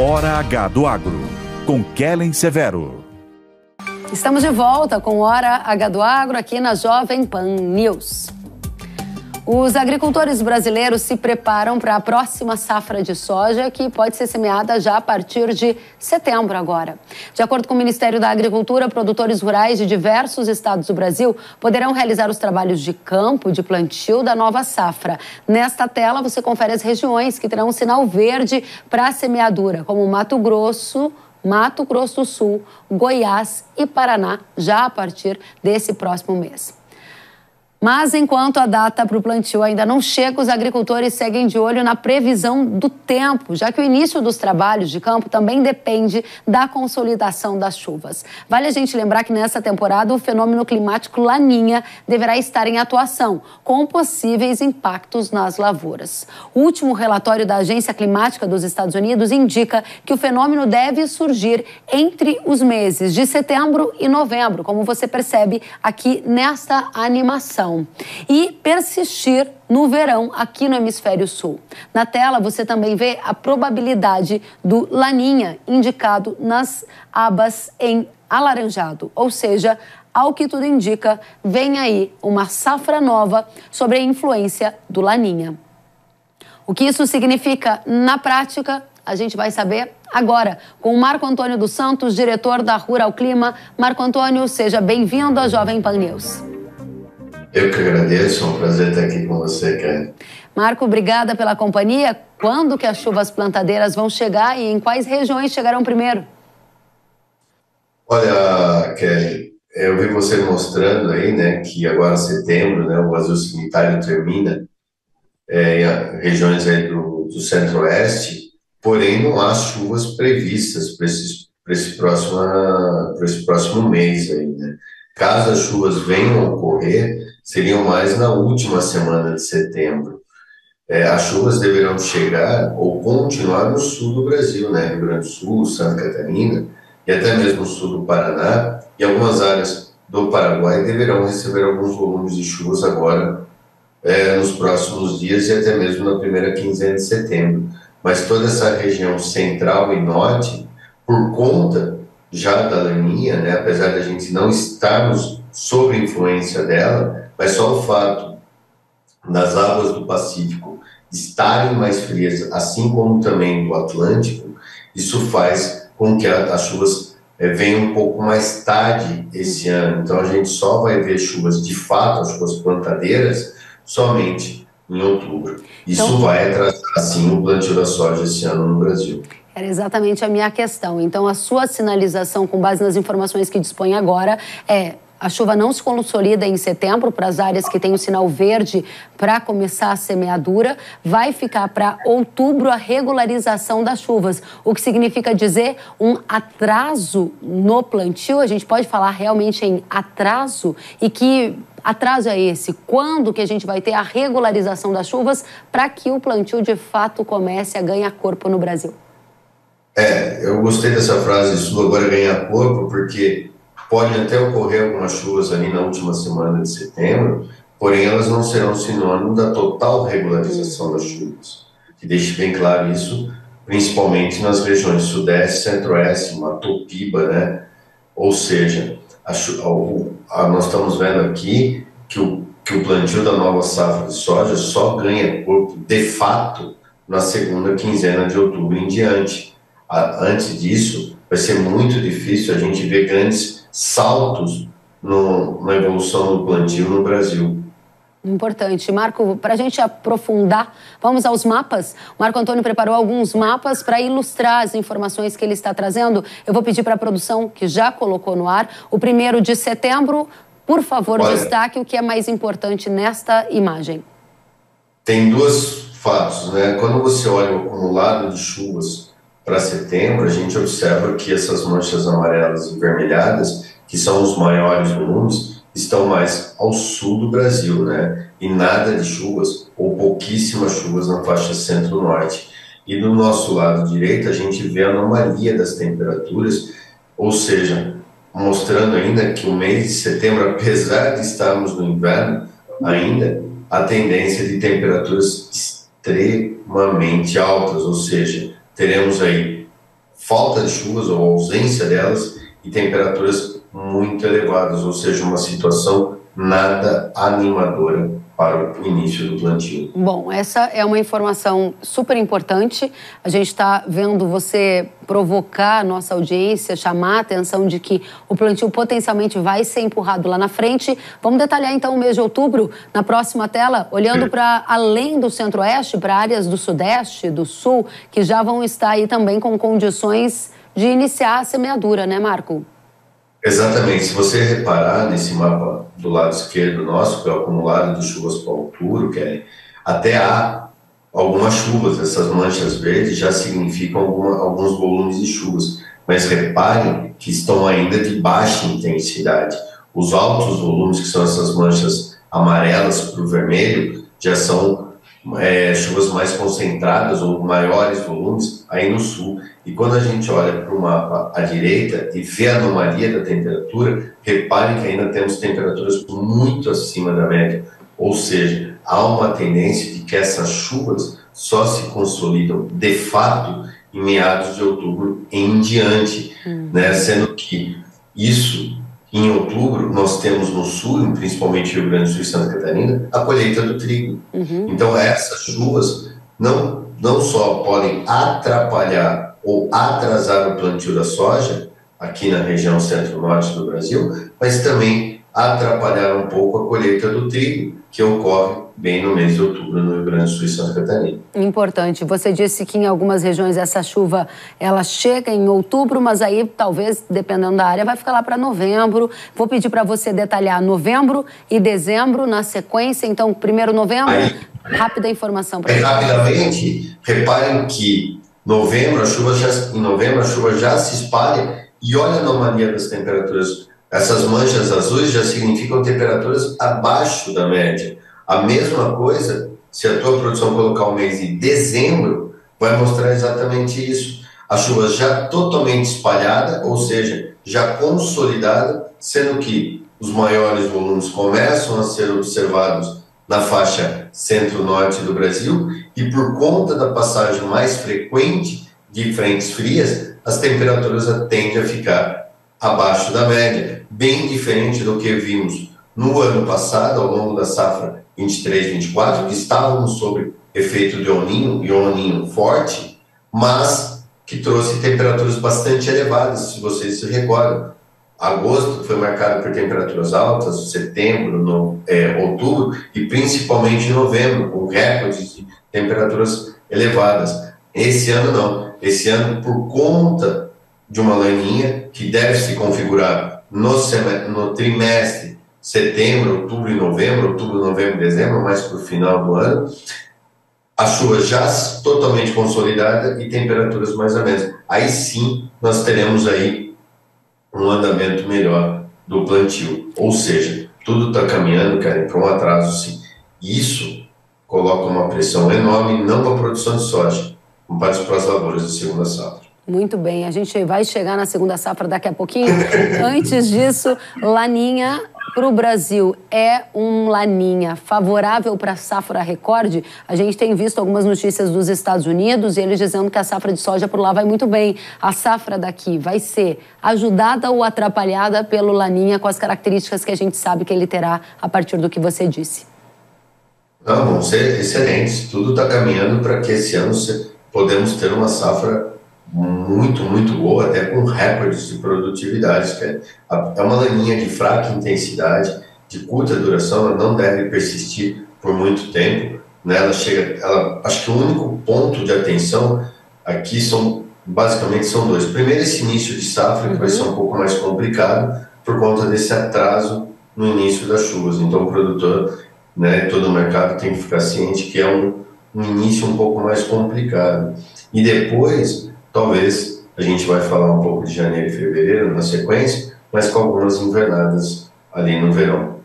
Hora H do Agro, com Kellen Severo. Estamos de volta com Hora H do Agro aqui na Jovem Pan News. Os agricultores brasileiros se preparam para a próxima safra de soja, que pode ser semeada já a partir de setembro agora. De acordo com o Ministério da Agricultura, produtores rurais de diversos estados do Brasil poderão realizar os trabalhos de campo de plantio da nova safra. Nesta tela, você confere as regiões que terão um sinal verde para a semeadura, como Mato Grosso, Mato Grosso do Sul, Goiás e Paraná, já a partir desse próximo mês. Mas enquanto a data para o plantio ainda não chega, os agricultores seguem de olho na previsão do tempo, já que o início dos trabalhos de campo também depende da consolidação das chuvas. Vale a gente lembrar que nessa temporada o fenômeno climático Laninha deverá estar em atuação, com possíveis impactos nas lavouras. O último relatório da Agência Climática dos Estados Unidos indica que o fenômeno deve surgir entre os meses de setembro e novembro, como você percebe aqui nesta animação e persistir no verão aqui no hemisfério sul. Na tela você também vê a probabilidade do laninha indicado nas abas em alaranjado, ou seja, ao que tudo indica, vem aí uma safra nova sobre a influência do laninha. O que isso significa na prática, a gente vai saber agora com o Marco Antônio dos Santos, diretor da Rural Clima. Marco Antônio, seja bem-vindo à Jovem Pan News. Eu que agradeço, é um prazer estar aqui com você, Kelly. Marco, obrigada pela companhia. Quando que as chuvas plantadeiras vão chegar e em quais regiões chegarão primeiro? Olha, Kelly, eu vi você mostrando aí, né, que agora setembro, né, o vazio sanitário termina é, em regiões aí do, do centro-oeste, porém não há chuvas previstas para esse, esse, próximo, esse próximo mês aí, né. Caso as chuvas venham a ocorrer, seriam mais na última semana de setembro. É, as chuvas deverão chegar ou continuar no sul do Brasil, né? Rio Grande do Sul, Santa Catarina e até mesmo sul do Paraná e algumas áreas do Paraguai deverão receber alguns volumes de chuvas agora é, nos próximos dias e até mesmo na primeira quinzena de setembro. Mas toda essa região central e norte, por conta já da laninha, né, apesar da gente não estarmos sob influência dela, mas só o fato das águas do Pacífico estarem mais frias, assim como também do Atlântico, isso faz com que as chuvas é, vem um pouco mais tarde esse ano. Então a gente só vai ver chuvas de fato, as chuvas plantadeiras, somente em outubro. Isso então, vai atrasar, sim, o plantio da soja esse ano no Brasil. Era exatamente a minha questão. Então, a sua sinalização, com base nas informações que dispõe agora, é a chuva não se consolida em setembro para as áreas que têm o sinal verde para começar a semeadura. Vai ficar para outubro a regularização das chuvas, o que significa dizer um atraso no plantio. A gente pode falar realmente em atraso e que atraso é esse? Quando que a gente vai ter a regularização das chuvas para que o plantio de fato comece a ganhar corpo no Brasil? É, eu gostei dessa frase, isso agora ganhar corpo, porque Pode até ocorrer algumas chuvas ali na última semana de setembro, porém elas não serão sinônimo da total regularização das chuvas. Que deixe bem claro isso, principalmente nas regiões sudeste, centro-oeste, Matopiba, né? Ou seja, a, a, a, nós estamos vendo aqui que o, que o plantio da nova safra de soja só ganha corpo de fato na segunda quinzena de outubro em diante. antes disso, vai ser muito difícil a gente ver grandes saltos no, na evolução do plantio no Brasil. Importante. Marco, para a gente aprofundar, vamos aos mapas. Marco Antônio preparou alguns mapas para ilustrar as informações que ele está trazendo. Eu vou pedir para a produção, que já colocou no ar, o primeiro de setembro. Por favor, Olha, destaque o que é mais importante nesta imagem. Tem dois fatos, né? Quando você olha o acumulado de chuvas para setembro, a gente observa que essas manchas amarelas e vermelhadas que são os maiores volumes, estão mais ao sul do Brasil, né? E nada de chuvas, ou pouquíssimas chuvas na faixa centro-norte. E do nosso lado direito, a gente vê a anomalia das temperaturas, ou seja, mostrando ainda que o mês de setembro, apesar de estarmos no inverno, ainda a tendência de temperaturas extremamente altas, ou seja, teremos aí falta de chuvas ou ausência delas e temperaturas muito elevadas, ou seja, uma situação nada animadora para o início do plantio. Bom, essa é uma informação super importante. A gente está vendo você provocar a nossa audiência, chamar a atenção de que o plantio potencialmente vai ser empurrado lá na frente. Vamos detalhar então o mês de outubro na próxima tela, olhando para além do centro-oeste, para áreas do sudeste, do sul, que já vão estar aí também com condições de iniciar a semeadura, né, Marco? Exatamente. Se você reparar nesse mapa do lado esquerdo nosso, que é o acumulado de chuvas para o Alturo, Kelly, até há algumas chuvas. Essas manchas verdes já significam alguma, alguns volumes de chuvas. Mas reparem que estão ainda de baixa intensidade. Os altos volumes, que são essas manchas amarelas para o vermelho, já são é, chuvas mais concentradas ou maiores volumes aí no sul. E quando a gente olha para o mapa à direita e vê a anomalia da temperatura, reparem que ainda temos temperaturas muito acima da média. Ou seja, há uma tendência de que essas chuvas só se consolidam de fato em meados de outubro em diante, hum. né? sendo que isso em outubro nós temos no sul, principalmente Rio Grande do Sul e Santa Catarina, a colheita do trigo. Uhum. Então essas chuvas não não só podem atrapalhar ou atrasar o plantio da soja aqui na região centro-norte do Brasil, mas também atrapalhar um pouco a colheita do trigo, que ocorre bem no mês de outubro no Rio Grande do Sul e Santa Catarina. Importante. Você disse que em algumas regiões essa chuva ela chega em outubro, mas aí talvez, dependendo da área, vai ficar lá para novembro. Vou pedir para você detalhar novembro e dezembro na sequência. Então, primeiro novembro, aí, rápida informação para Rapidamente, reparem que Novembro, a chuva já, em novembro, a chuva já se espalha e olha a anomalia das temperaturas. Essas manchas azuis já significam temperaturas abaixo da média. A mesma coisa, se a tua produção colocar o mês de dezembro, vai mostrar exatamente isso. A chuva já totalmente espalhada, ou seja, já consolidada, sendo que os maiores volumes começam a ser observados na faixa centro-norte do Brasil e por conta da passagem mais frequente de frentes frias, as temperaturas tendem a ficar abaixo da média, bem diferente do que vimos no ano passado, ao longo da safra 23-24, que estávamos sob efeito de oninho e oninho forte, mas que trouxe temperaturas bastante elevadas, se vocês se recordam. Agosto foi marcado por temperaturas altas, setembro, no, é, outubro e principalmente novembro, com recordes de temperaturas elevadas. Esse ano não. Esse ano, por conta de uma laninha que deve se configurar no, no trimestre setembro, outubro e novembro, outubro, novembro, dezembro, mais para o final do ano, a chuva já totalmente consolidada e temperaturas mais ou menos. Aí sim nós teremos aí um andamento melhor do plantio. Ou seja, tudo está caminhando, Karen, para um atraso sim. Isso coloca uma pressão enorme não para a produção de soja, mas para as lavouras de segunda safra. Muito bem, a gente vai chegar na segunda safra daqui a pouquinho. Antes disso, Laninha para o Brasil é um laninha favorável para a safra recorde? A gente tem visto algumas notícias dos Estados Unidos e eles dizendo que a safra de soja por lá vai muito bem. A safra daqui vai ser ajudada ou atrapalhada pelo laninha com as características que a gente sabe que ele terá a partir do que você disse? Não, vão ser excelentes. Tudo está caminhando para que esse ano podemos ter uma safra muito, muito boa, até com recordes de produtividade. É, é uma laninha de fraca intensidade, de curta duração, ela não deve persistir por muito tempo. Né? Ela chega, ela, acho que o único ponto de atenção aqui são basicamente são dois. Primeiro, esse início de safra, que vai ser um pouco mais complicado por conta desse atraso no início das chuvas. Então, o produtor, né, todo o mercado tem que ficar ciente que é um, um início um pouco mais complicado. E depois, Talvez a gente vai falar um pouco de janeiro e fevereiro na sequência, mas com algumas invernadas ali no verão.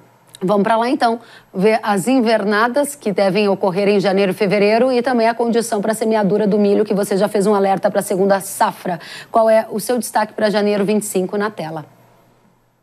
Vamos para lá então, ver as invernadas que devem ocorrer em janeiro e fevereiro e também a condição para a semeadura do milho, que você já fez um alerta para a segunda safra. Qual é o seu destaque para janeiro 25 na tela?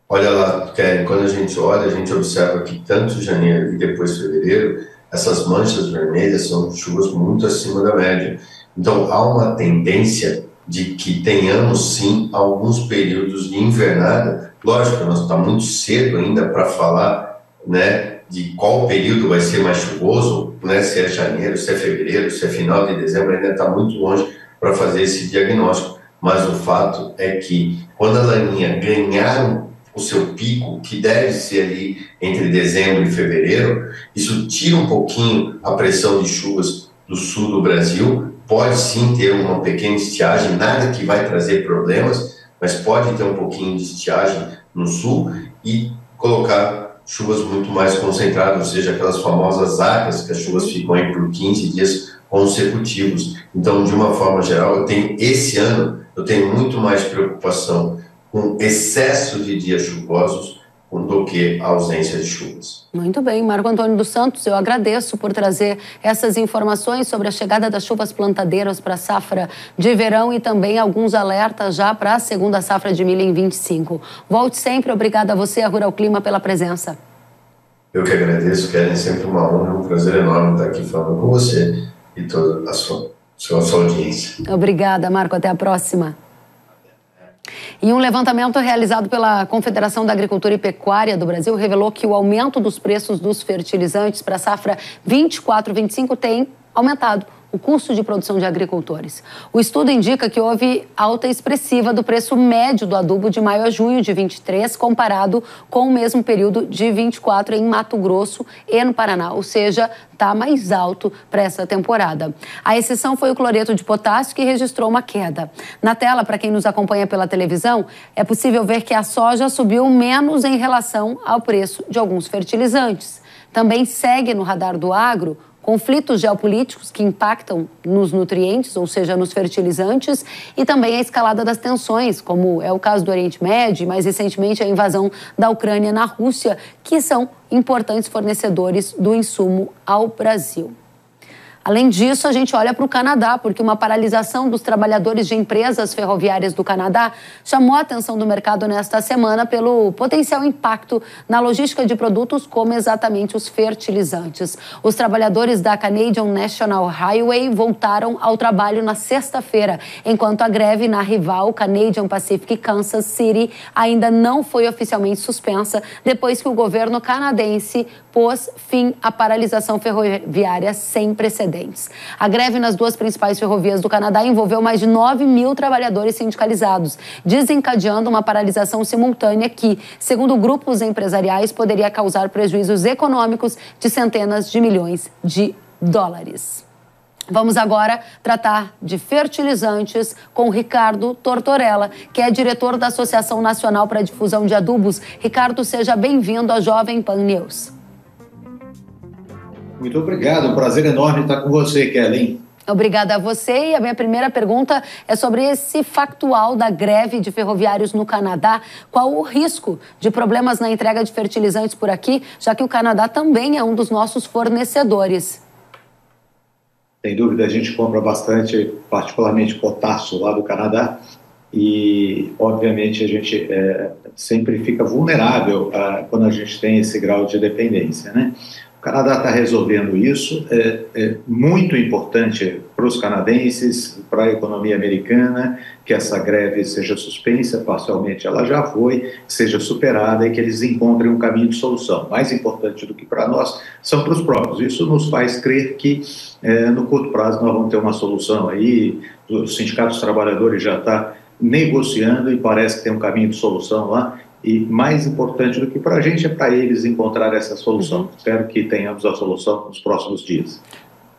Olha lá, Karen, quando a gente olha, a gente observa que tanto janeiro e depois fevereiro, essas manchas vermelhas são chuvas muito acima da média. Então, há uma tendência de que tenhamos sim alguns períodos de invernada. Lógico, nós está muito cedo ainda para falar, né, de qual período vai ser mais chuvoso, né, se é janeiro, se é fevereiro, se é final de dezembro, ainda está muito longe para fazer esse diagnóstico. Mas o fato é que quando a laninha ganhar o seu pico, que deve ser ali entre dezembro e fevereiro, isso tira um pouquinho a pressão de chuvas do sul do Brasil, pode sim ter uma pequena estiagem, nada que vai trazer problemas, mas pode ter um pouquinho de estiagem no sul e colocar chuvas muito mais concentradas, ou seja, aquelas famosas águas que as chuvas ficam aí por 15 dias consecutivos. Então, de uma forma geral, eu tenho esse ano eu tenho muito mais preocupação com excesso de dias chuvosos do que a ausência de chuvas. Muito bem, Marco Antônio dos Santos, eu agradeço por trazer essas informações sobre a chegada das chuvas plantadeiras para a safra de verão e também alguns alertas já para a segunda safra de milho em 25. Volte sempre, obrigada a você, a Rural Clima, pela presença. Eu que agradeço, Karen, sempre uma honra, um prazer enorme estar aqui falando com você e toda a sua, a sua audiência. Obrigada, Marco, até a próxima. E um levantamento realizado pela Confederação da Agricultura e Pecuária do Brasil revelou que o aumento dos preços dos fertilizantes para a safra 24-25 tem aumentado o custo de produção de agricultores. O estudo indica que houve alta expressiva do preço médio do adubo de maio a junho de 23, comparado com o mesmo período de 24 em Mato Grosso e no Paraná, ou seja, está mais alto para essa temporada. A exceção foi o cloreto de potássio, que registrou uma queda. Na tela, para quem nos acompanha pela televisão, é possível ver que a soja subiu menos em relação ao preço de alguns fertilizantes. Também segue no radar do agro conflitos geopolíticos que impactam nos nutrientes, ou seja, nos fertilizantes, e também a escalada das tensões, como é o caso do Oriente Médio e mais recentemente a invasão da Ucrânia na Rússia, que são importantes fornecedores do insumo ao Brasil. Além disso, a gente olha para o Canadá, porque uma paralisação dos trabalhadores de empresas ferroviárias do Canadá chamou a atenção do mercado nesta semana pelo potencial impacto na logística de produtos, como exatamente os fertilizantes. Os trabalhadores da Canadian National Highway voltaram ao trabalho na sexta-feira, enquanto a greve na rival Canadian Pacific Kansas City ainda não foi oficialmente suspensa, depois que o governo canadense pôs fim à paralisação ferroviária sem precedentes. A greve nas duas principais ferrovias do Canadá envolveu mais de 9 mil trabalhadores sindicalizados, desencadeando uma paralisação simultânea que, segundo grupos empresariais, poderia causar prejuízos econômicos de centenas de milhões de dólares. Vamos agora tratar de fertilizantes com Ricardo Tortorella, que é diretor da Associação Nacional para a Difusão de Adubos. Ricardo, seja bem-vindo à Jovem Pan News. Muito obrigado, um prazer enorme estar com você, Kellen. Obrigada a você. E a minha primeira pergunta é sobre esse factual da greve de ferroviários no Canadá. Qual o risco de problemas na entrega de fertilizantes por aqui, já que o Canadá também é um dos nossos fornecedores? Sem dúvida, a gente compra bastante, particularmente potássio lá do Canadá, e obviamente a gente é, sempre fica vulnerável a, quando a gente tem esse grau de dependência, né? O Canadá está resolvendo isso, é, é, muito importante para os canadenses, para a economia americana, que essa greve seja suspensa, parcialmente ela já foi, seja superada e que eles encontrem um caminho de solução. Mais importante do que para nós são para os próprios. Isso nos faz crer que é, no curto prazo nós vamos ter uma solução aí. O Sindicato dos Trabalhadores já está negociando e parece que tem um caminho de solução lá e mais importante do que para a gente é para eles encontrar essa solução. Uhum. Espero que tenhamos a solução nos próximos dias.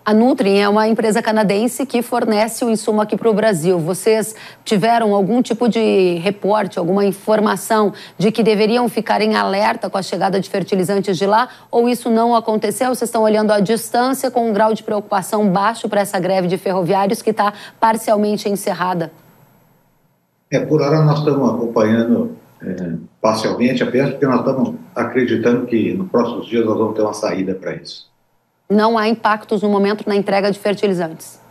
A Nutrim é uma empresa canadense que fornece o insumo aqui para o Brasil. Vocês tiveram algum tipo de reporte, alguma informação de que deveriam ficar em alerta com a chegada de fertilizantes de lá? Ou isso não aconteceu? Vocês estão olhando à distância com um grau de preocupação baixo para essa greve de ferroviários que está parcialmente encerrada? É, por hora nós estamos acompanhando é, parcialmente, apenas porque nós estamos acreditando que nos próximos dias nós vamos ter uma saída para isso. Não há impactos no momento na entrega de fertilizantes?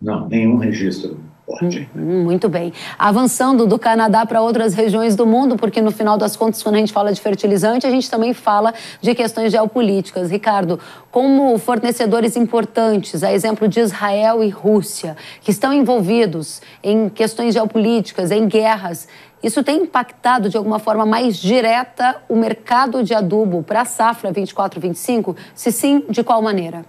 Não, nenhum registro. Forte. Hum, muito bem. Avançando do Canadá para outras regiões do mundo, porque no final das contas, quando a gente fala de fertilizante, a gente também fala de questões geopolíticas. Ricardo, como fornecedores importantes, a exemplo de Israel e Rússia, que estão envolvidos em questões geopolíticas, em guerras, isso tem impactado de alguma forma mais direta o mercado de adubo para a safra 24-25? Se sim, de qual maneira?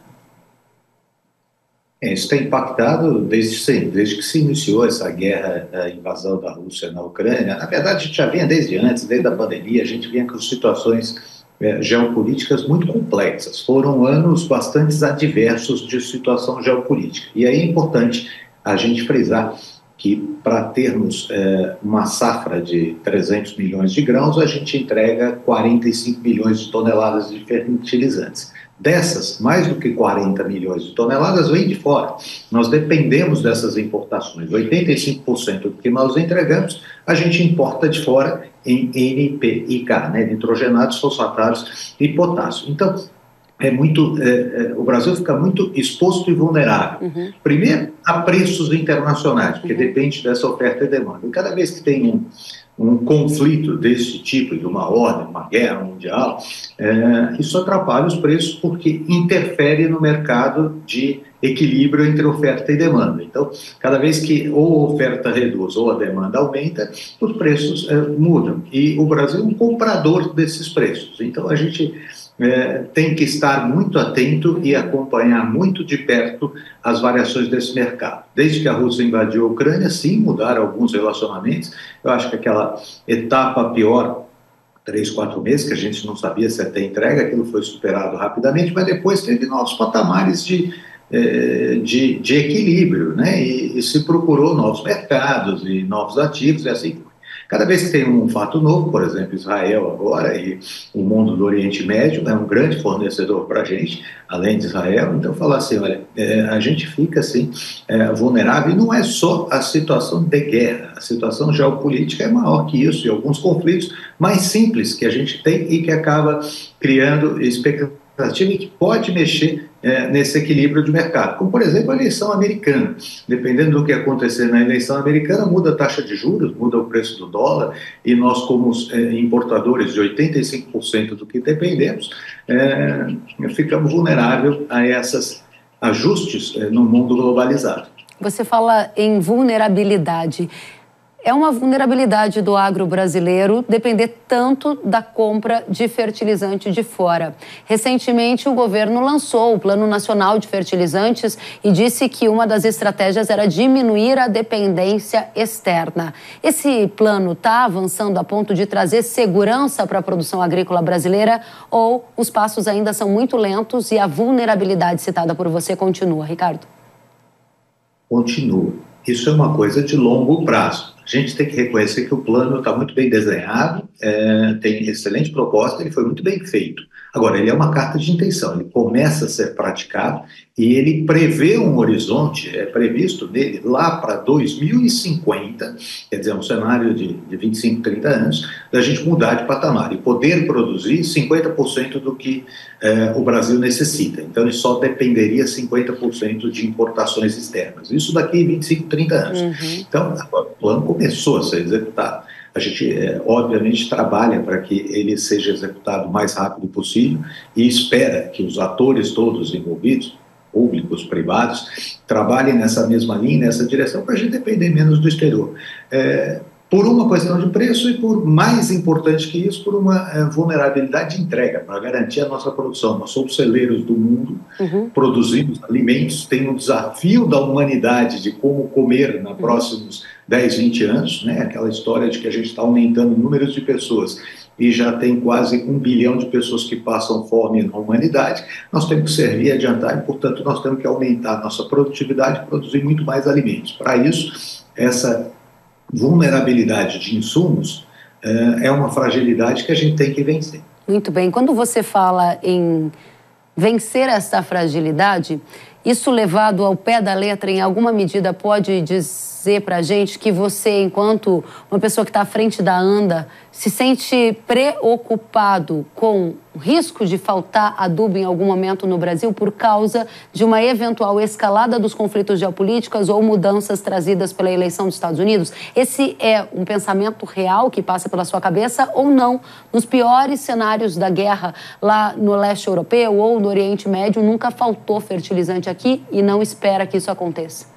É, isso tem impactado desde sempre, desde que se iniciou essa guerra, a invasão da Rússia na Ucrânia. Na verdade, a gente já vinha desde antes, desde a pandemia, a gente vinha com situações é, geopolíticas muito complexas. Foram anos bastante adversos de situação geopolítica. E aí é importante a gente frisar que para termos é, uma safra de 300 milhões de grãos, a gente entrega 45 milhões de toneladas de fertilizantes. Dessas, mais do que 40 milhões de toneladas vem de fora. Nós dependemos dessas importações. 85% do que nós entregamos, a gente importa de fora em NPIK, né, nitrogenados, fosfatados e potássio. Então, é muito, é, é, o Brasil fica muito exposto e vulnerável. Uhum. Primeiro, a preços internacionais, porque uhum. depende dessa oferta e demanda. E cada vez que tem um, um conflito desse tipo, de uma ordem, uma guerra mundial, é, isso atrapalha os preços porque interfere no mercado de equilíbrio entre oferta e demanda. Então, cada vez que ou a oferta reduz ou a demanda aumenta, os preços é, mudam. E o Brasil é um comprador desses preços. Então, a gente é, tem que estar muito atento e acompanhar muito de perto as variações desse mercado. Desde que a Rússia invadiu a Ucrânia, sim, mudaram alguns relacionamentos. Eu acho que aquela etapa pior, três, quatro meses, que a gente não sabia se ter entrega, aquilo foi superado rapidamente, mas depois teve novos patamares de, é, de, de equilíbrio, né? E, e se procurou novos mercados e novos ativos e assim Cada vez que tem um fato novo, por exemplo, Israel agora e o mundo do Oriente Médio é um grande fornecedor para a gente, além de Israel. Então, falar assim, olha, é, a gente fica assim é, vulnerável e não é só a situação de guerra, a situação geopolítica é maior que isso e alguns conflitos mais simples que a gente tem e que acaba criando expectativas e que pode mexer é, nesse equilíbrio de mercado, como por exemplo a eleição americana. Dependendo do que acontecer na eleição americana, muda a taxa de juros, muda o preço do dólar, e nós, como é, importadores de 85% do que dependemos, é, ficamos vulneráveis a esses ajustes é, no mundo globalizado. Você fala em vulnerabilidade. É uma vulnerabilidade do agro brasileiro depender tanto da compra de fertilizante de fora. Recentemente, o governo lançou o Plano Nacional de Fertilizantes e disse que uma das estratégias era diminuir a dependência externa. Esse plano está avançando a ponto de trazer segurança para a produção agrícola brasileira ou os passos ainda são muito lentos e a vulnerabilidade citada por você continua, Ricardo? Continua. Isso é uma coisa de longo prazo. A gente tem que reconhecer que o plano está muito bem desenhado, é, tem excelente proposta, ele foi muito bem feito. Agora, ele é uma carta de intenção, ele começa a ser praticado e ele prevê um horizonte, é previsto dele lá para 2050, quer dizer, um cenário de, de 25, 30 anos, da gente mudar de patamar e poder produzir 50% do que é, o Brasil necessita. Então, ele só dependeria 50% de importações externas. Isso daqui a 25, 30 anos. Uhum. Então, o plano começou a ser executado. A gente, é, obviamente, trabalha para que ele seja executado o mais rápido possível e espera que os atores todos envolvidos, públicos, privados, trabalhem nessa mesma linha, nessa direção, para a gente depender menos do exterior. É, por uma questão de preço e por mais importante que isso, por uma é, vulnerabilidade de entrega, para garantir a nossa produção. Nós somos celeiros do mundo, uhum. produzimos alimentos, tem um desafio da humanidade de como comer nos uhum. próximos 10, 20 anos, né? aquela história de que a gente está aumentando o número de pessoas e já tem quase um bilhão de pessoas que passam fome na humanidade, nós temos que servir e adiantar, e, portanto, nós temos que aumentar nossa produtividade e produzir muito mais alimentos. Para isso, essa vulnerabilidade de insumos é uma fragilidade que a gente tem que vencer. Muito bem. Quando você fala em vencer essa fragilidade, isso levado ao pé da letra, em alguma medida, pode dizer para a gente que você, enquanto uma pessoa que está à frente da ANDA, se sente preocupado com o risco de faltar adubo em algum momento no Brasil por causa de uma eventual escalada dos conflitos geopolíticos ou mudanças trazidas pela eleição dos Estados Unidos? Esse é um pensamento real que passa pela sua cabeça ou não? Nos piores cenários da guerra lá no leste europeu ou no Oriente Médio, nunca faltou fertilizante aqui e não espera que isso aconteça.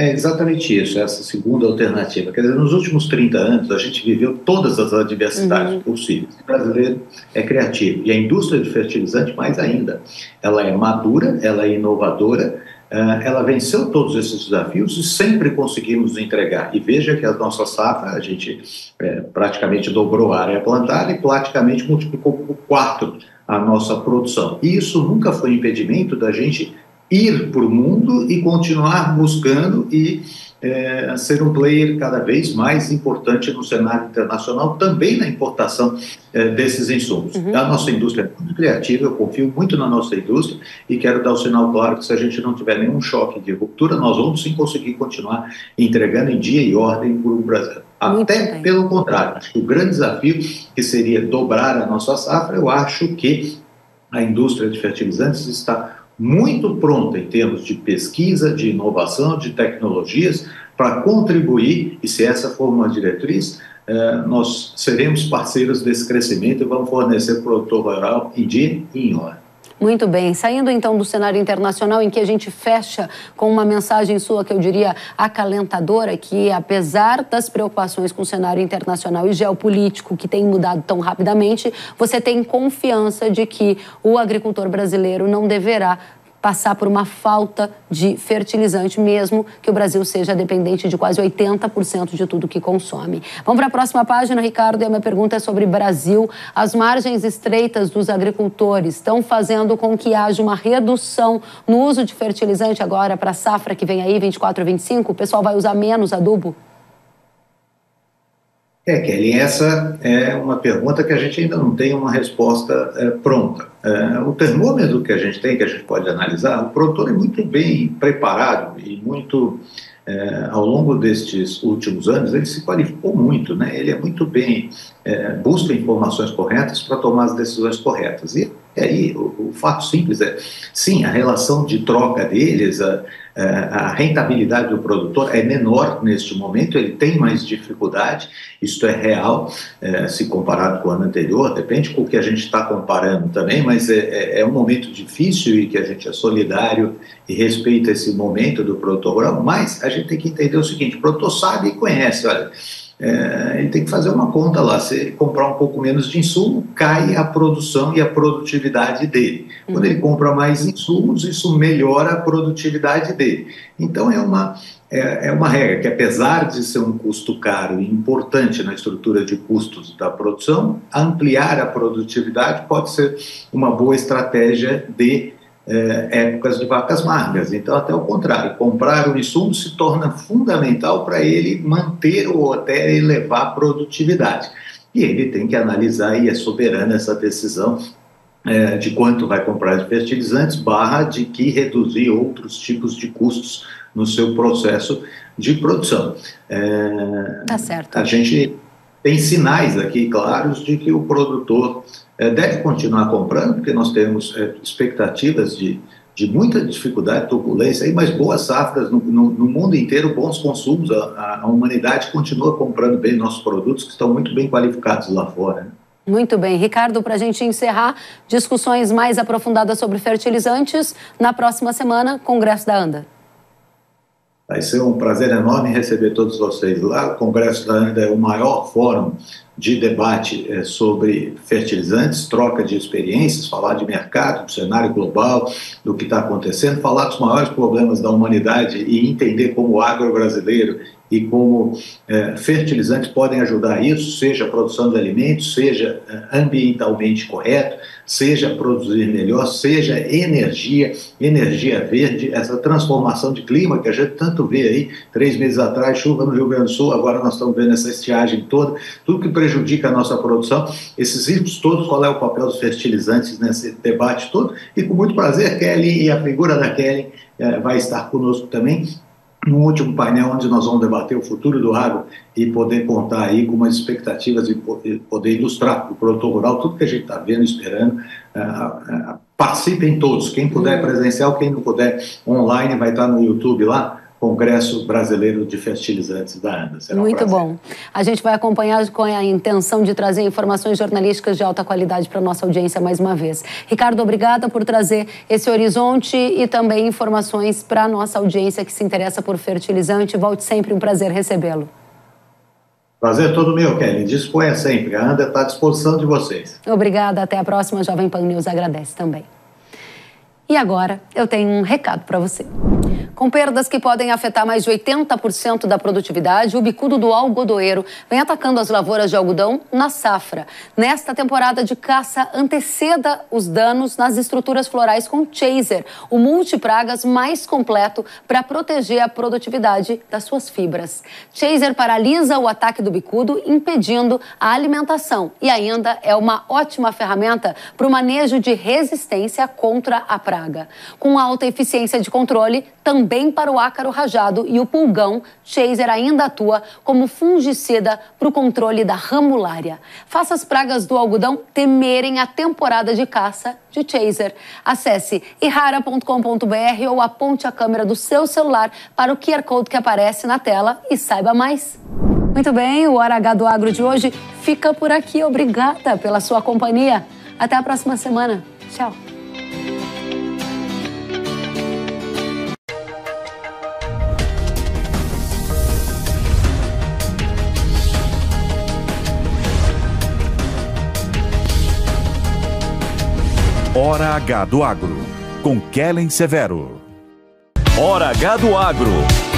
É exatamente isso, essa segunda alternativa. Quer dizer, nos últimos 30 anos, a gente viveu todas as adversidades uhum. possíveis. O brasileiro é criativo. E a indústria de fertilizante, mais ainda. Ela é madura, ela é inovadora, uh, ela venceu todos esses desafios e sempre conseguimos entregar. E veja que a nossa safra, a gente é, praticamente dobrou a área plantada e praticamente multiplicou por quatro a nossa produção. E isso nunca foi impedimento da gente ir para o mundo e continuar buscando e é, ser um player cada vez mais importante no cenário internacional, também na importação é, desses insumos. Uhum. A nossa indústria é muito criativa, eu confio muito na nossa indústria e quero dar o sinal claro que se a gente não tiver nenhum choque de ruptura, nós vamos sim conseguir continuar entregando em dia e ordem para o Brasil. Até pelo contrário, acho que o grande desafio que seria dobrar a nossa safra, eu acho que a indústria de fertilizantes está muito pronta em termos de pesquisa, de inovação, de tecnologias, para contribuir, e se essa for uma diretriz, eh, nós seremos parceiros desse crescimento e vamos fornecer produtor rural em dia e em hora. Muito bem. Saindo então do cenário internacional, em que a gente fecha com uma mensagem sua que eu diria acalentadora, que apesar das preocupações com o cenário internacional e geopolítico que tem mudado tão rapidamente, você tem confiança de que o agricultor brasileiro não deverá passar por uma falta de fertilizante, mesmo que o Brasil seja dependente de quase 80% de tudo que consome. Vamos para a próxima página, Ricardo, e a minha pergunta é sobre Brasil. As margens estreitas dos agricultores estão fazendo com que haja uma redução no uso de fertilizante agora para a safra que vem aí, 24 a 25? O pessoal vai usar menos adubo? É, Kelly, essa é uma pergunta que a gente ainda não tem uma resposta é, pronta. É, o termômetro que a gente tem, que a gente pode analisar, o produtor é muito bem preparado e muito, é, ao longo destes últimos anos, ele se qualificou muito, né? ele é muito bem, é, busca informações corretas para tomar as decisões corretas. E E aí, o, o fato simples é, sim, a relação de troca deles, a, a rentabilidade do produtor é menor neste momento, ele tem mais dificuldade, isto é real, é, se comparado com o ano anterior, depende com o que a gente está comparando também, mas é, é, é, um momento difícil e que a gente é solidário e respeita esse momento do produtor rural, mas a gente tem que entender o seguinte, o produtor sabe e conhece, olha, é, ele tem que fazer uma conta lá. Se ele comprar um pouco menos de insumo, cai a produção e a produtividade dele. Quando uhum. ele compra mais insumos, isso melhora a produtividade dele. Então, é uma, é, é uma regra que, apesar de ser um custo caro e importante na estrutura de custos da produção, ampliar a produtividade pode ser uma boa estratégia de é, épocas de vacas magras. Então, até o contrário, comprar o insumo se torna fundamental para ele manter ou até elevar a produtividade. E ele tem que analisar, e é soberana essa decisão é, de quanto vai comprar de fertilizantes, barra de que reduzir outros tipos de custos no seu processo de produção. É, tá certo. A gente tem sinais aqui claros de que o produtor é, deve continuar comprando, porque nós temos é, expectativas de, de muita dificuldade, turbulência, mas boas safras no, no, no mundo inteiro, bons consumos. A, a, humanidade continua comprando bem nossos produtos, que estão muito bem qualificados lá fora. Né? Muito bem. Ricardo, para a gente encerrar, discussões mais aprofundadas sobre fertilizantes na próxima semana, Congresso da ANDA. Vai ser um prazer enorme receber todos vocês lá. O Congresso da ANDA é o maior fórum de debate é, sobre fertilizantes, troca de experiências, falar de mercado, do cenário global, do que está acontecendo, falar dos maiores problemas da humanidade e entender como o agro brasileiro e como é, fertilizantes podem ajudar isso, seja a produção de alimentos, seja é, ambientalmente correto, seja produzir melhor, seja energia, energia verde, essa transformação de clima que a gente tanto vê aí, três meses atrás, chuva no Rio Grande do Sul, agora nós estamos vendo essa estiagem toda, tudo que prejudica a nossa produção, esses riscos todos, qual é o papel dos fertilizantes nesse debate todo, e com muito prazer, Kelly e a figura da Kelly é, vai estar conosco também, no último painel onde nós vamos debater o futuro do agro e poder contar aí com umas expectativas e poder ilustrar para o produtor rural tudo que a gente está vendo, esperando. Uh, uh, participem todos, quem puder uhum. presencial, quem não puder online, vai estar no YouTube lá, Congresso Brasileiro de Fertilizantes da ANDA. Será Muito um bom. A gente vai acompanhar com a intenção de trazer informações jornalísticas de alta qualidade para a nossa audiência mais uma vez. Ricardo, obrigada por trazer esse horizonte e também informações para a nossa audiência que se interessa por fertilizante. Volte sempre, um prazer recebê-lo. Prazer todo meu, Kelly. Disponha sempre. A ANDA está à disposição de vocês. Obrigada. Até a próxima. Jovem Pan News agradece também. E agora eu tenho um recado para você. Com perdas que podem afetar mais de 80% da produtividade, o bicudo do algodoeiro vem atacando as lavouras de algodão na safra. Nesta temporada de caça, anteceda os danos nas estruturas florais com Chaser, o multipragas mais completo para proteger a produtividade das suas fibras. Chaser paralisa o ataque do bicudo, impedindo a alimentação e ainda é uma ótima ferramenta para o manejo de resistência contra a praga. Com alta eficiência de controle, também para o ácaro rajado e o pulgão, Chaser ainda atua como fungicida para o controle da ramulária. Faça as pragas do algodão temerem a temporada de caça de Chaser. Acesse irara.com.br ou aponte a câmera do seu celular para o QR Code que aparece na tela e saiba mais. Muito bem, o Hora H do Agro de hoje fica por aqui. Obrigada pela sua companhia. Até a próxima semana. Tchau. Hora H do Agro, com Kellen Severo. Hora H do Agro.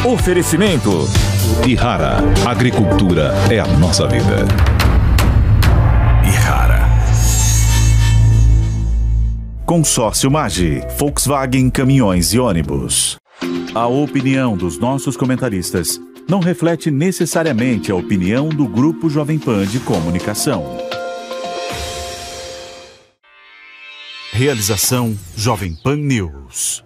Oferecimento. Ihara. Agricultura é a nossa vida. Ihara. Consórcio Magi. Volkswagen Caminhões e Ônibus. A opinião dos nossos comentaristas não reflete necessariamente a opinião do Grupo Jovem Pan de Comunicação. Realização Jovem Pan News.